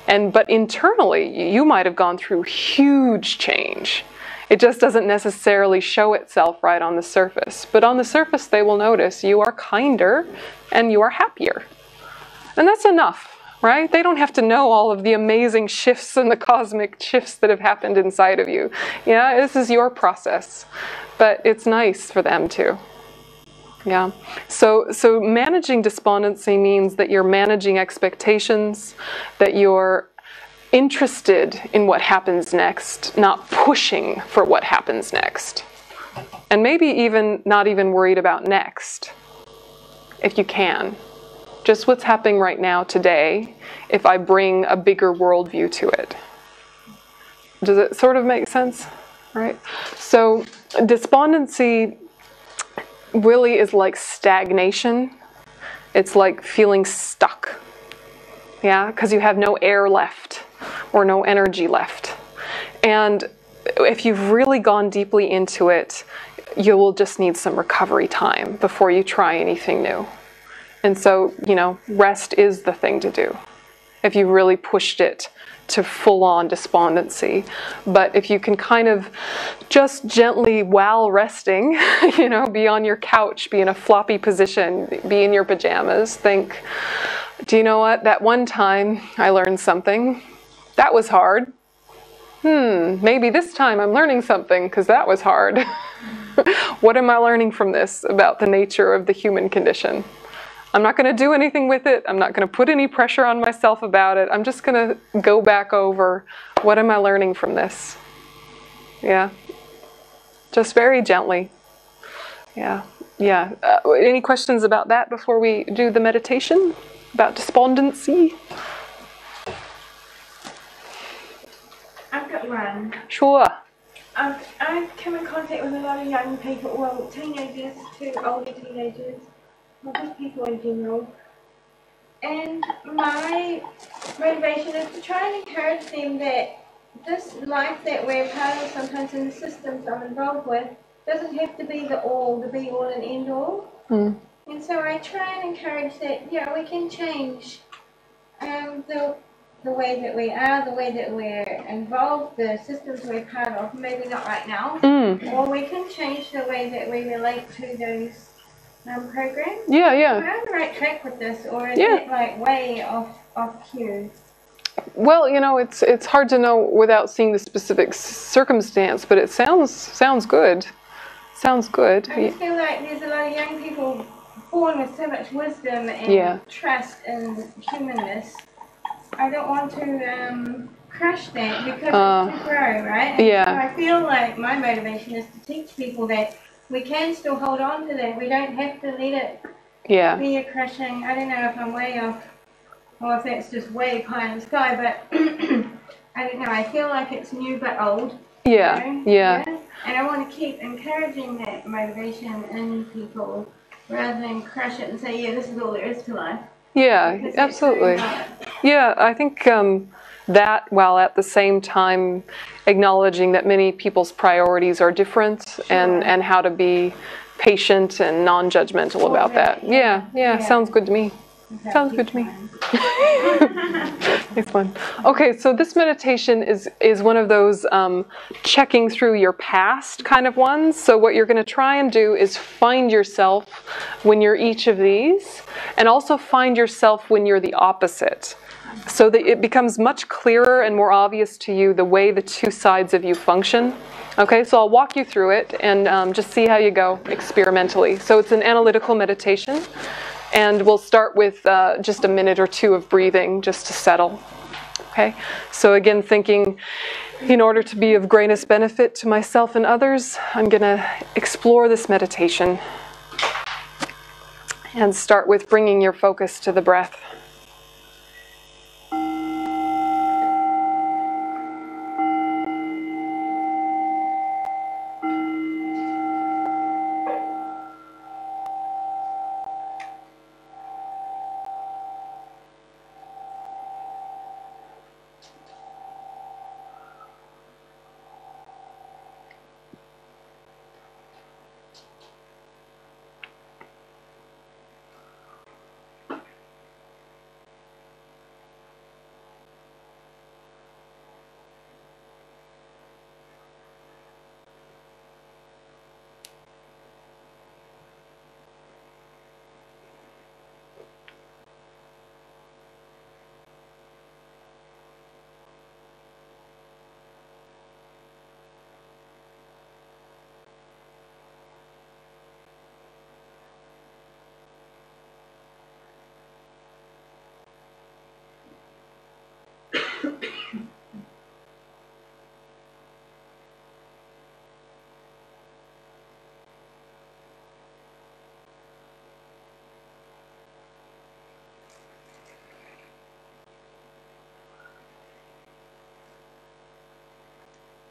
And but internally, you might have gone through huge change. It just doesn't necessarily show itself right on the surface. But on the surface, they will notice you are kinder and you are happier. And that's enough right? They don't have to know all of the amazing shifts and the cosmic shifts that have happened inside of you. Yeah, this is your process, but it's nice for them too. Yeah. So so managing despondency means that you're managing expectations, that you're interested in what happens next, not pushing for what happens next. And maybe even not even worried about next if you can just what's happening right now today if I bring a bigger worldview to it. Does it sort of make sense? Right? So, despondency really is like stagnation, it's like feeling stuck. Yeah, because you have no air left or no energy left. And if you've really gone deeply into it, you will just need some recovery time before you try anything new. And so, you know, rest is the thing to do if you really pushed it to full on despondency. But if you can kind of just gently, while resting, you know, be on your couch, be in a floppy position, be in your pajamas, think, do you know what? That one time I learned something. That was hard. Hmm, maybe this time I'm learning something because that was hard. what am I learning from this about the nature of the human condition? I'm not going to do anything with it. I'm not going to put any pressure on myself about it. I'm just going to go back over what am I learning from this? Yeah. Just very gently. Yeah. Yeah. Uh, any questions about that before we do the meditation? About despondency? I've got one. Sure. I've, I've come in contact with a lot of young people, well, teenagers to older teenagers other people in general. And my motivation is to try and encourage them that this life that we're part of sometimes in the systems I'm involved with doesn't have to be the all, the be all and end all. Mm. And so I try and encourage that, yeah, we can change um, the, the way that we are, the way that we're involved, the systems we're part of, maybe not right now, mm. or we can change the way that we relate to those um, program? Yeah, yeah. Am I on the right track with this, or is yeah. it like way off off cue? Well, you know, it's it's hard to know without seeing the specific circumstance, but it sounds sounds good. Sounds good. I just feel like there's a lot of young people born with so much wisdom and yeah. trust in humanness. I don't want to um, crush that because uh, it's to grow, right? And yeah. So I feel like my motivation is to teach people that we can still hold on to that. We don't have to let it yeah. be a crushing. I don't know if I'm way off or if that's just way pie in the sky, but I don't know. I feel like it's new but old. Yeah, you know? yeah. yeah. And I want to keep encouraging that motivation in people rather than crush it and say, yeah, this is all there is to life. Yeah, absolutely. Yeah, I think um, that while at the same time acknowledging that many people's priorities are different and, and how to be patient and non judgmental about that. Yeah, yeah, yeah, sounds good to me. Sounds good to me. it's fun. Okay, so this meditation is is one of those um, checking through your past kind of ones. So what you're going to try and do is find yourself when you're each of these, and also find yourself when you're the opposite so that it becomes much clearer and more obvious to you the way the two sides of you function. Okay, so I'll walk you through it and um, just see how you go experimentally. So it's an analytical meditation, and we'll start with uh, just a minute or two of breathing just to settle. Okay, so again, thinking in order to be of greatest benefit to myself and others, I'm going to explore this meditation and start with bringing your focus to the breath.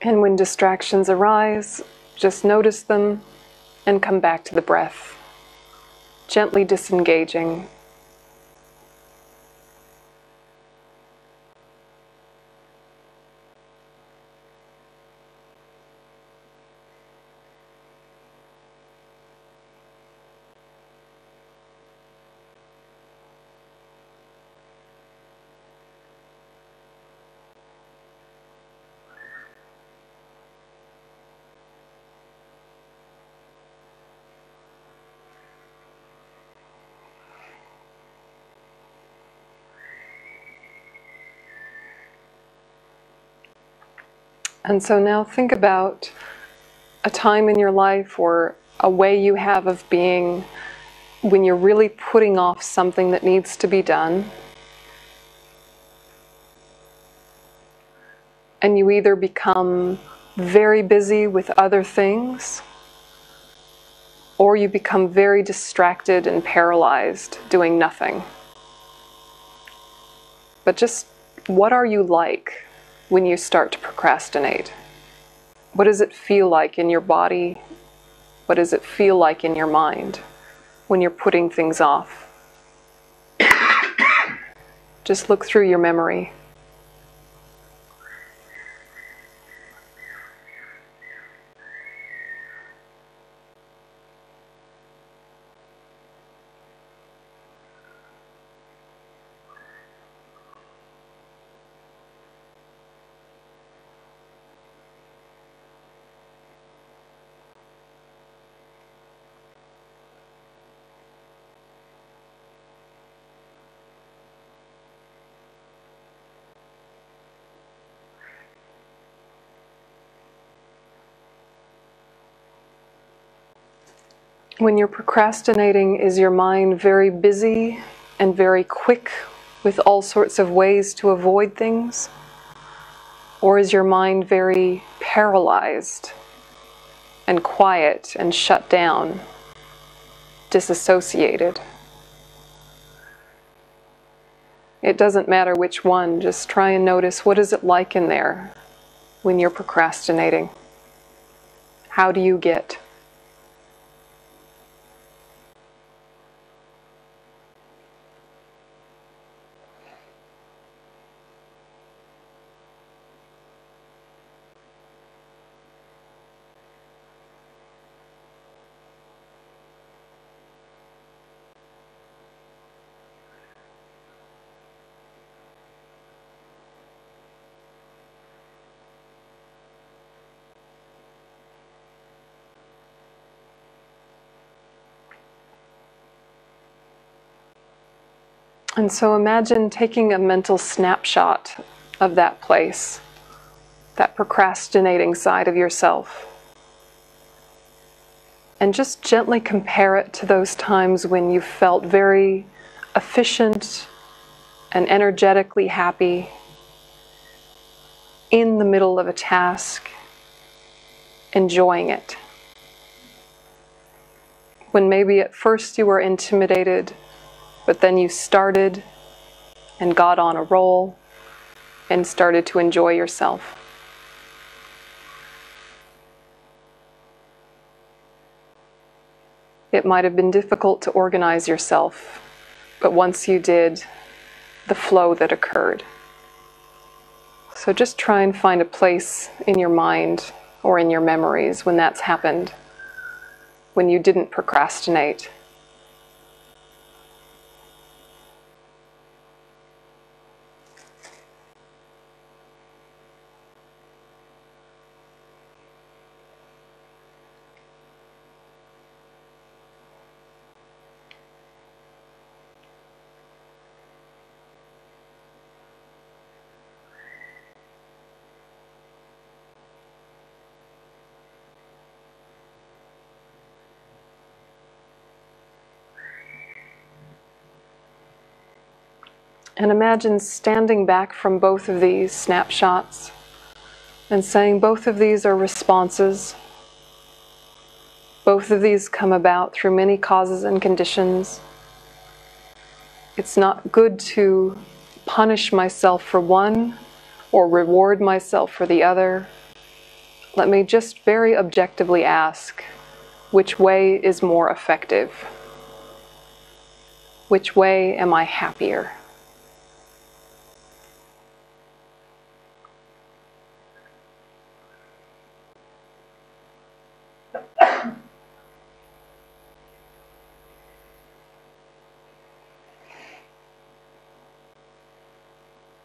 And when distractions arise, just notice them and come back to the breath, gently disengaging And so now think about a time in your life or a way you have of being when you're really putting off something that needs to be done. And you either become very busy with other things or you become very distracted and paralyzed doing nothing. But just what are you like? When you start to procrastinate? What does it feel like in your body? What does it feel like in your mind when you're putting things off? Just look through your memory. When you're procrastinating, is your mind very busy and very quick with all sorts of ways to avoid things? Or is your mind very paralyzed and quiet and shut down, disassociated? It doesn't matter which one, just try and notice what is it like in there when you're procrastinating? How do you get? And so imagine taking a mental snapshot of that place, that procrastinating side of yourself, and just gently compare it to those times when you felt very efficient and energetically happy in the middle of a task, enjoying it. When maybe at first you were intimidated but then you started and got on a roll and started to enjoy yourself. It might have been difficult to organize yourself, but once you did, the flow that occurred. So just try and find a place in your mind or in your memories when that's happened, when you didn't procrastinate And imagine standing back from both of these snapshots and saying both of these are responses. Both of these come about through many causes and conditions. It's not good to punish myself for one or reward myself for the other. let me just very objectively ask which way is more effective? Which way am I happier?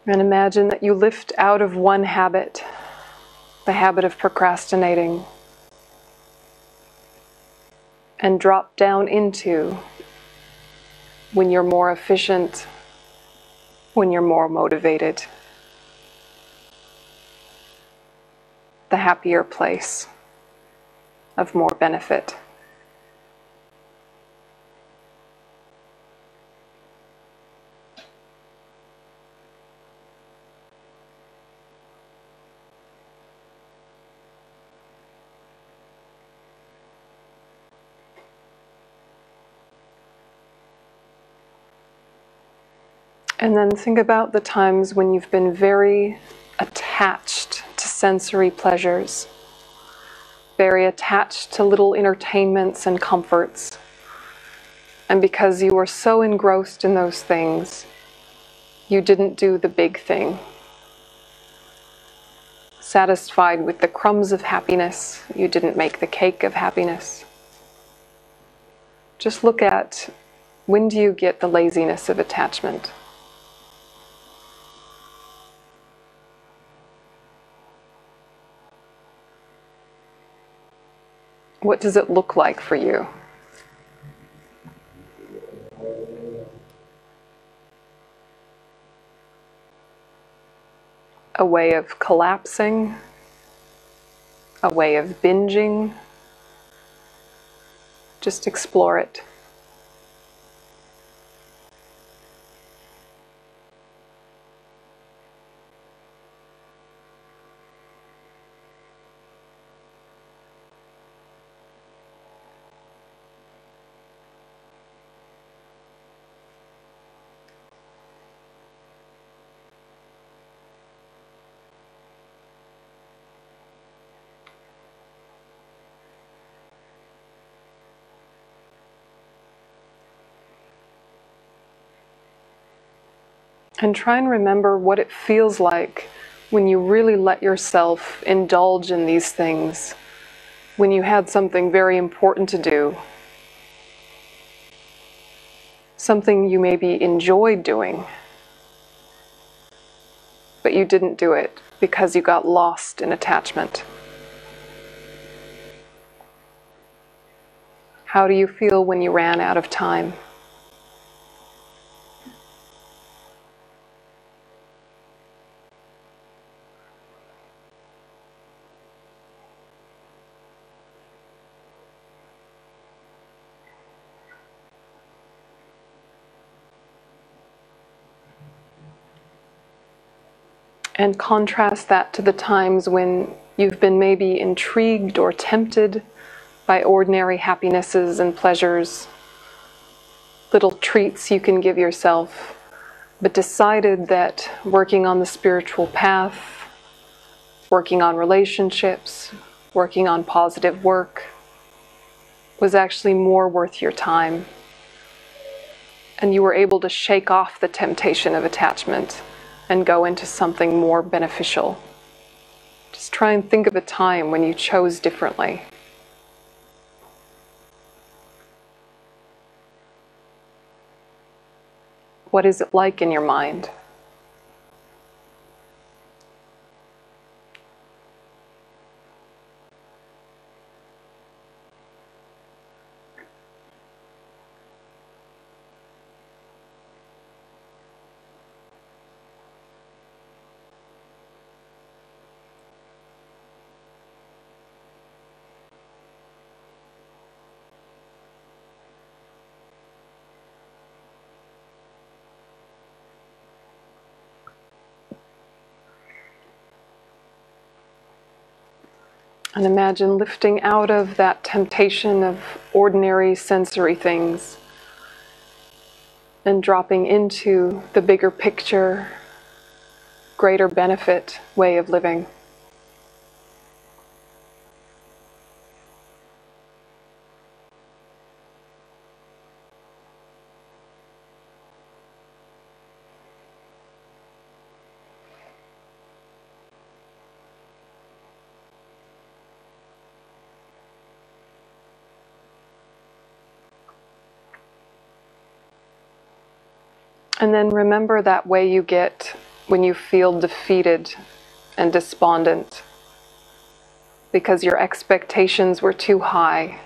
And imagine that you lift out of one habit, the habit of procrastinating, and drop down into when you're more efficient, when you're more motivated, the happier place of more benefit. And then think about the times when you've been very attached to sensory pleasures, very attached to little entertainments and comforts. And because you were so engrossed in those things, you didn't do the big thing. Satisfied with the crumbs of happiness, you didn't make the cake of happiness. Just look at when do you get the laziness of attachment? What does it look like for you? A way of collapsing, a way of binging. Just explore it. And try and remember what it feels like when you really let yourself indulge in these things, when you had something very important to do, something you maybe enjoyed doing, but you didn't do it because you got lost in attachment. How do you feel when you ran out of time? And contrast that to the times when you've been maybe intrigued or tempted by ordinary happinesses and pleasures, little treats you can give yourself, but decided that working on the spiritual path, working on relationships, working on positive work was actually more worth your time. And you were able to shake off the temptation of attachment and go into something more beneficial. Just try and think of a time when you chose differently. What is it like in your mind? And imagine lifting out of that temptation of ordinary sensory things and dropping into the bigger picture, greater benefit way of living. And then remember that way you get when you feel defeated and despondent because your expectations were too high.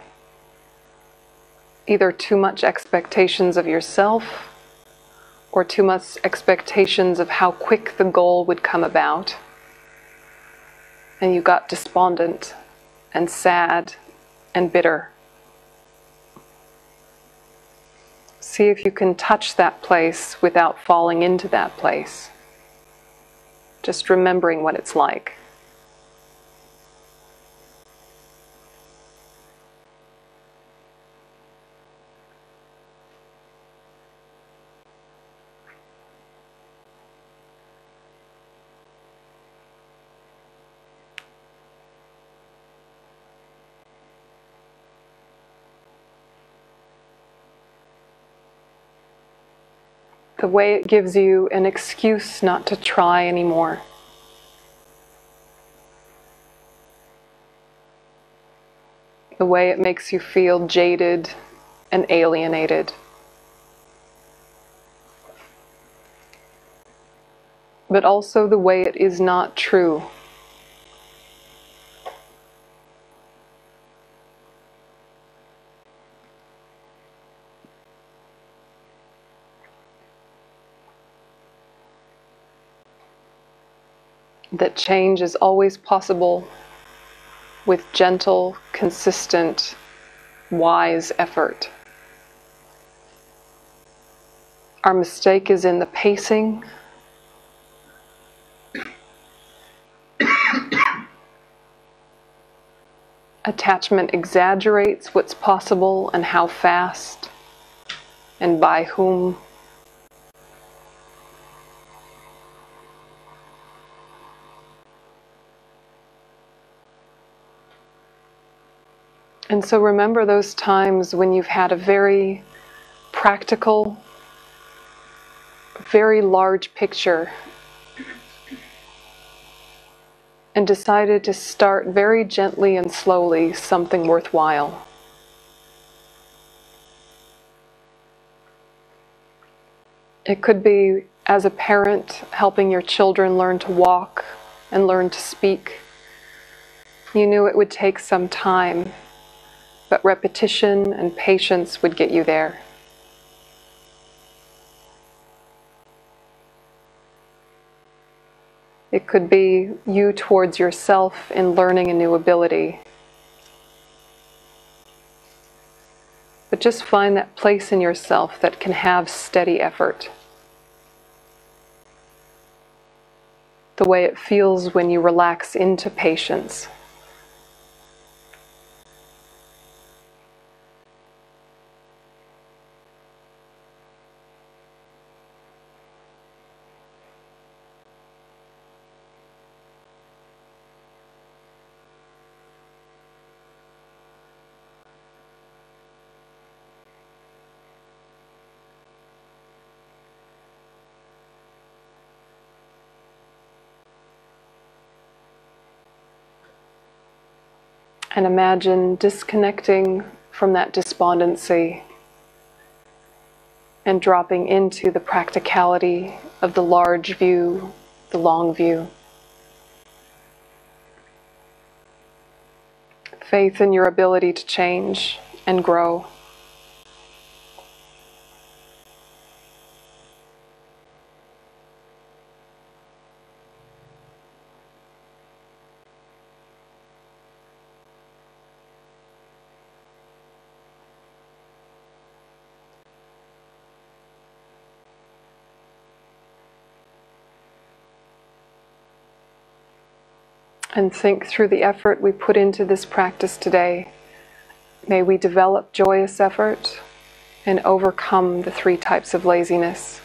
Either too much expectations of yourself or too much expectations of how quick the goal would come about. And you got despondent and sad and bitter. See if you can touch that place without falling into that place. Just remembering what it's like. The way it gives you an excuse not to try anymore. The way it makes you feel jaded and alienated. But also the way it is not true. That change is always possible with gentle, consistent, wise effort. Our mistake is in the pacing. Attachment exaggerates what's possible and how fast and by whom. And so remember those times when you've had a very practical, very large picture and decided to start very gently and slowly something worthwhile. It could be as a parent helping your children learn to walk and learn to speak. You knew it would take some time but repetition and patience would get you there. It could be you towards yourself in learning a new ability. But just find that place in yourself that can have steady effort. The way it feels when you relax into patience. And imagine disconnecting from that despondency and dropping into the practicality of the large view, the long view. Faith in your ability to change and grow. And think through the effort we put into this practice today. May we develop joyous effort and overcome the three types of laziness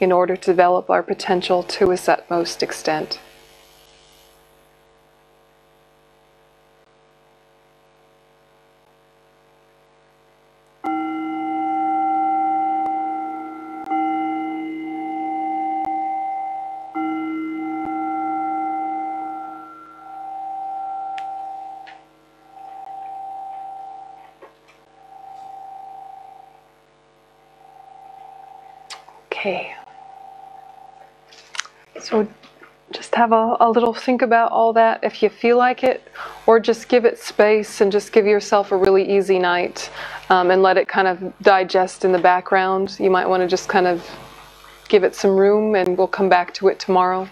in order to develop our potential to its utmost extent. Have a, a little think about all that if you feel like it, or just give it space and just give yourself a really easy night um, and let it kind of digest in the background. You might want to just kind of give it some room and we'll come back to it tomorrow.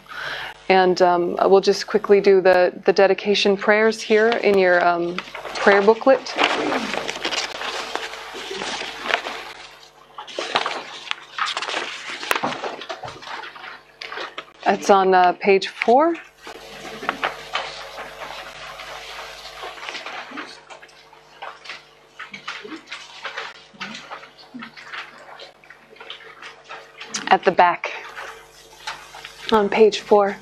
And um, we'll just quickly do the, the dedication prayers here in your um, prayer booklet. It's on uh, page four. At the back on page four.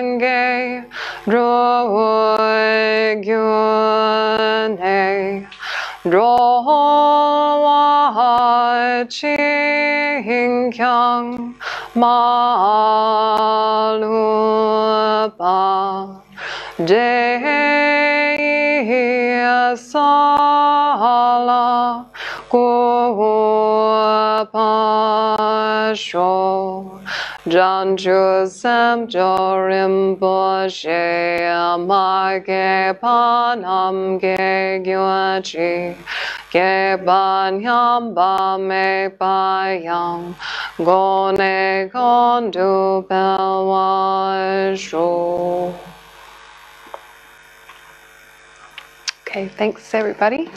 Mahasange drogyune drowa chinkyang malupa Deya sala pasho Janju sam jorim boshe amage panam ge gyuachi ge banyam ba me bayam gone gondu pelwasho Okay, thanks everybody.